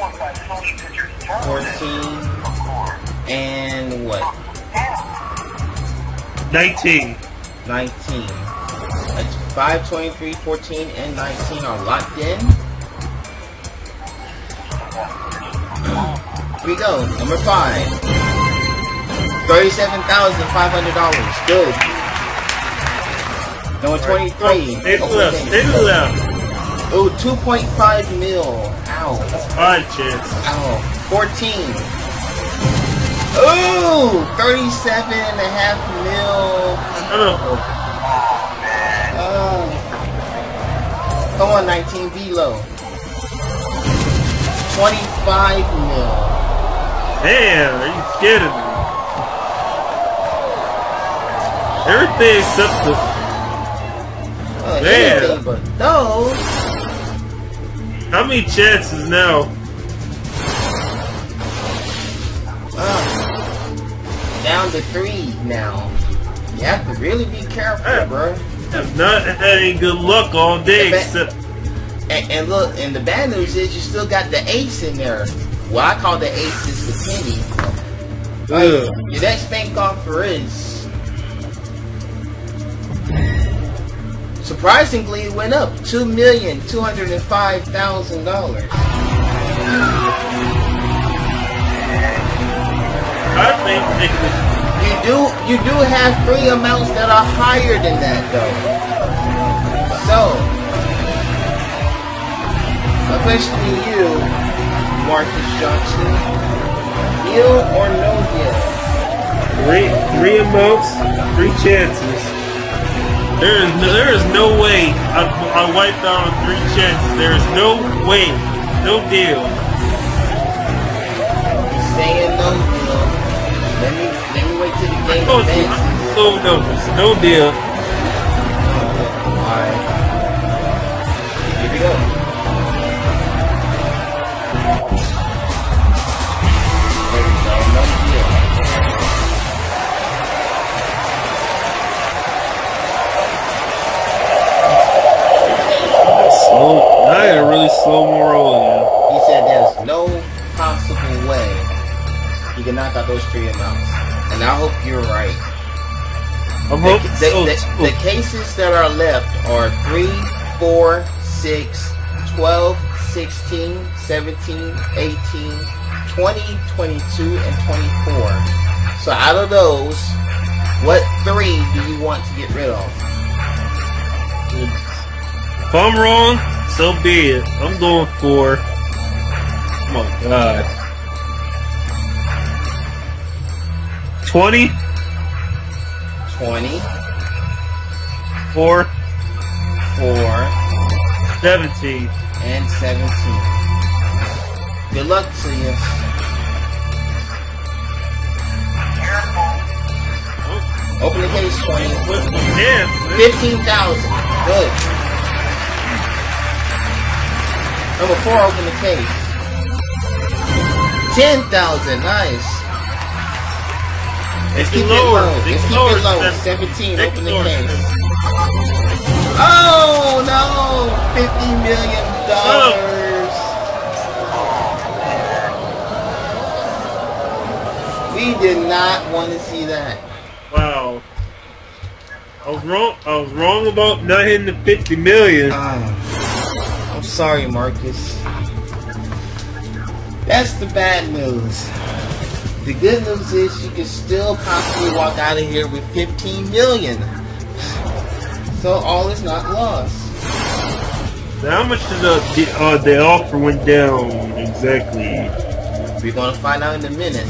and what? 19. 19. That's 5, 23, 14, and 19 are locked in. Here we go. Number 5. $37,500. Good. Number 23. Oh, stay to the left. Okay. Stay to the left. Ooh, 2.5 mil. Ow. Chance. Ow. 14. Ooh, 37 and a half mil. No, no. Oh. Come on, 19 V Velo. 25 mil. Damn, are you kidding me? Everything except the. Uh, Man. anything but those. How many chances now? Uh, down to three now. You have to really be careful, Hey. bro. Have not had any good luck all day except. And, and look, and the bad news is you still got the ace in there. Well, I call the ace is the penny. Like, Ugh. your next bank offer is. Surprisingly, it went up two million two hundred and five thousand dollars. I think they could. You do you do have three amounts that are higher than that though. So my question to you, Marcus Johnson, deal or no deal? Three, three amounts, three chances. There is no, there is no way I, I wiped out on three chances. There is no way, no deal. Saying no deal. Let me let me wait till the game Oh, no no deal. Had a really slow morale. He said there's no possible way he can knock out those three amounts. And I hope you're right. I'm The, hoping the, so. the, the cases that are left are 3, 4, 6, 12, 16, 17, 18, 20, 22, and 24. So out of those, what three do you want to get rid of? If I'm wrong, so be it. I'm going for. Oh my god. 20, 20, 4, 4, 17. and 17. Good luck to you. Careful. Open the case 20. Yeah, 15,000. Good. Number four, open the case. 10,000. Nice. Let's keep it low. Let's keep it low. 17, open the case. Oh no! Fifty million dollars. We did not want to see that. Wow. I was wrong. I was wrong about not hitting the 50 million. I'm sorry, Marcus. That's the bad news. The good news is you can still possibly walk out of here with 15 million. So all is not lost. Now, how much did the the, uh, the offer went down exactly? We're gonna find out in a minute.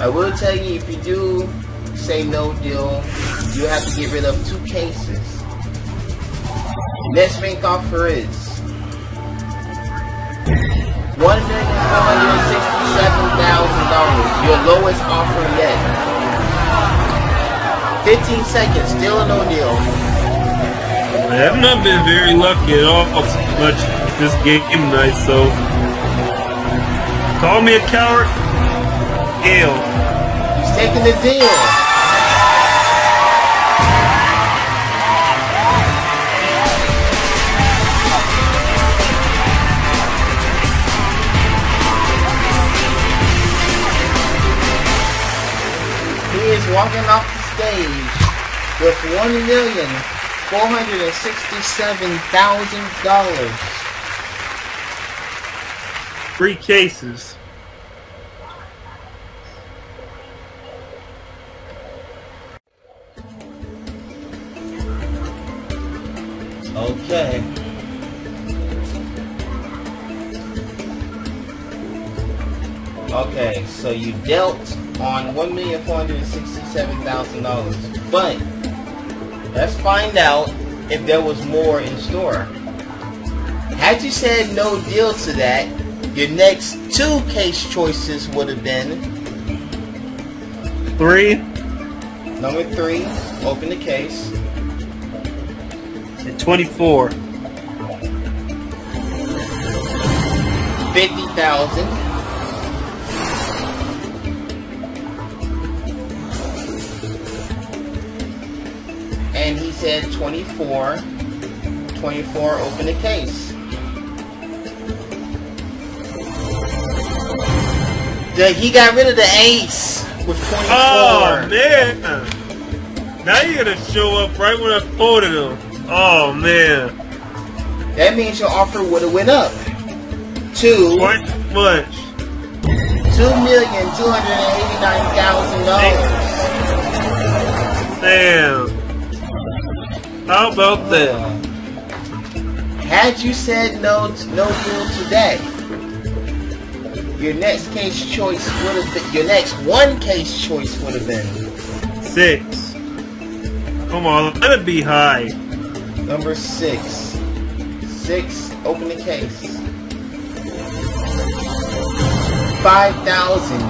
I will tell you if you do say no deal, you have to get rid of two cases. Next rank offer is one million four hundred and sixty-seven thousand dollars. Your lowest offer yet. Fifteen seconds, still a no deal. I've not been very lucky at all much this game night, so call me a coward. Hell, He's taking the deal. Walking off the stage with one million four hundred and sixty-seven thousand dollars. three cases. Okay. Okay, so you dealt on $1,467,000. But let's find out if there was more in store. Had you said no deal to that, your next two case choices would have been three. Number three, open the case. At 24. 50,000. Said 24. 24, open the case. The, he got rid of the ace with 24. Oh man! Now you're gonna show up right when I quoted him. Oh man! That means your offer would have went up. to What much? two million two hundred and eighty-nine thousand dollars. Damn. How about that? Had you said no, no deal today, your next case choice would have been your next one case choice would have been Six. Come on, let it be high. number six. Six. Open the case. Five thousand.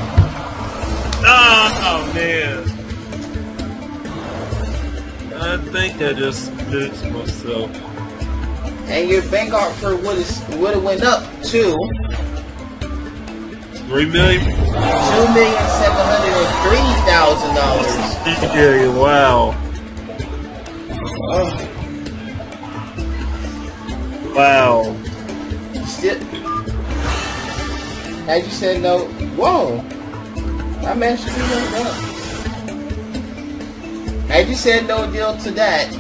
Oh, man. I think I just fixed myself. And your bank offer would have would have went up to Three million? two million seven hundred and three thousand dollars. Yeah, wow. Wow. Still, had you said no, whoa, I managed to do that. Had you said no deal to that,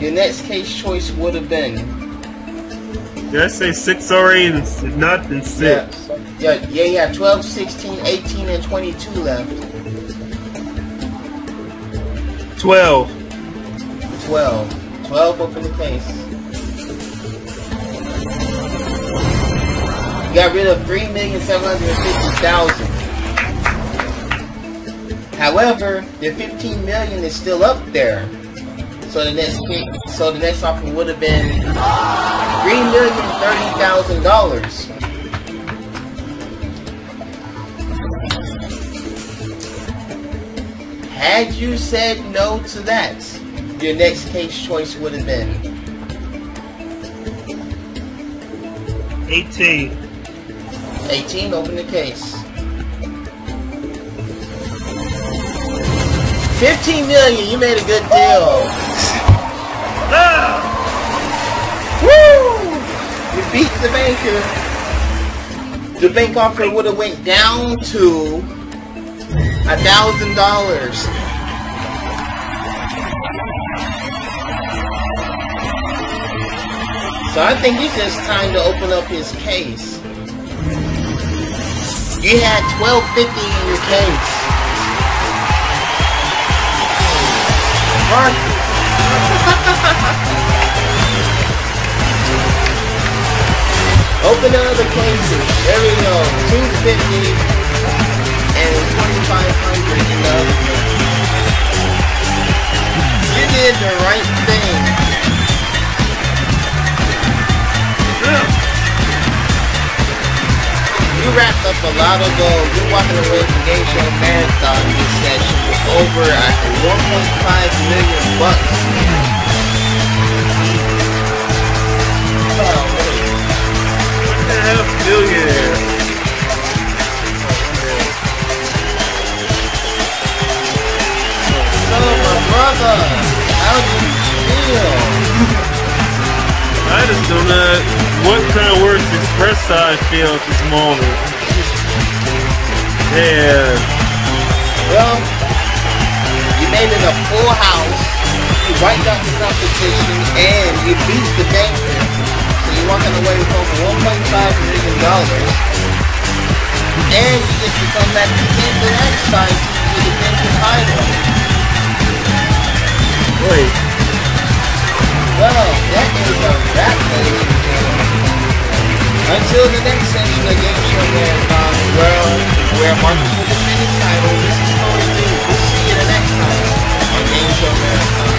your next case choice would have been Did I say six already? And it's not in six. yeah, yeah, yeah, yeah, 12, 16, 18, and 22 left. Twelve. 12. 12 open the case. You got rid of 3,750,000. However, the 15 million is still up there. So the next pick, so the next offer would have been three million thirty thousand dollars. Had you said no to that, your next case choice would have been Eighteen. 18. Open the case. 15 million. You made a good deal. Ah! Woo! You beat the banker. The bank offer would have went down to a thousand dollars. So I think it's just time to open up his case. You had twelve fifty in your case. Mark. <laughs> Open other cases. There we go. 250 and 2500 in the other. You did the right thing. You wrapped up a lot of gold. You're walking away from Game Show Marathon this session over uh, 1.5 million bucks. Oh, wait. One and a half billionaire. So, my brother, how do you feel? I just don't know what kind of words to express how I feel at this moment. Yeah. Well, it a full house. You wiped out the competition, and you beat the banker. So you're walking away with over 1.5 million dollars. And you get to come back again the next time to defend your title. Wait. Well, that is a wrap, ladies and gentlemen. Until the next session of Game Show Marathon, where, where Marcus show, man.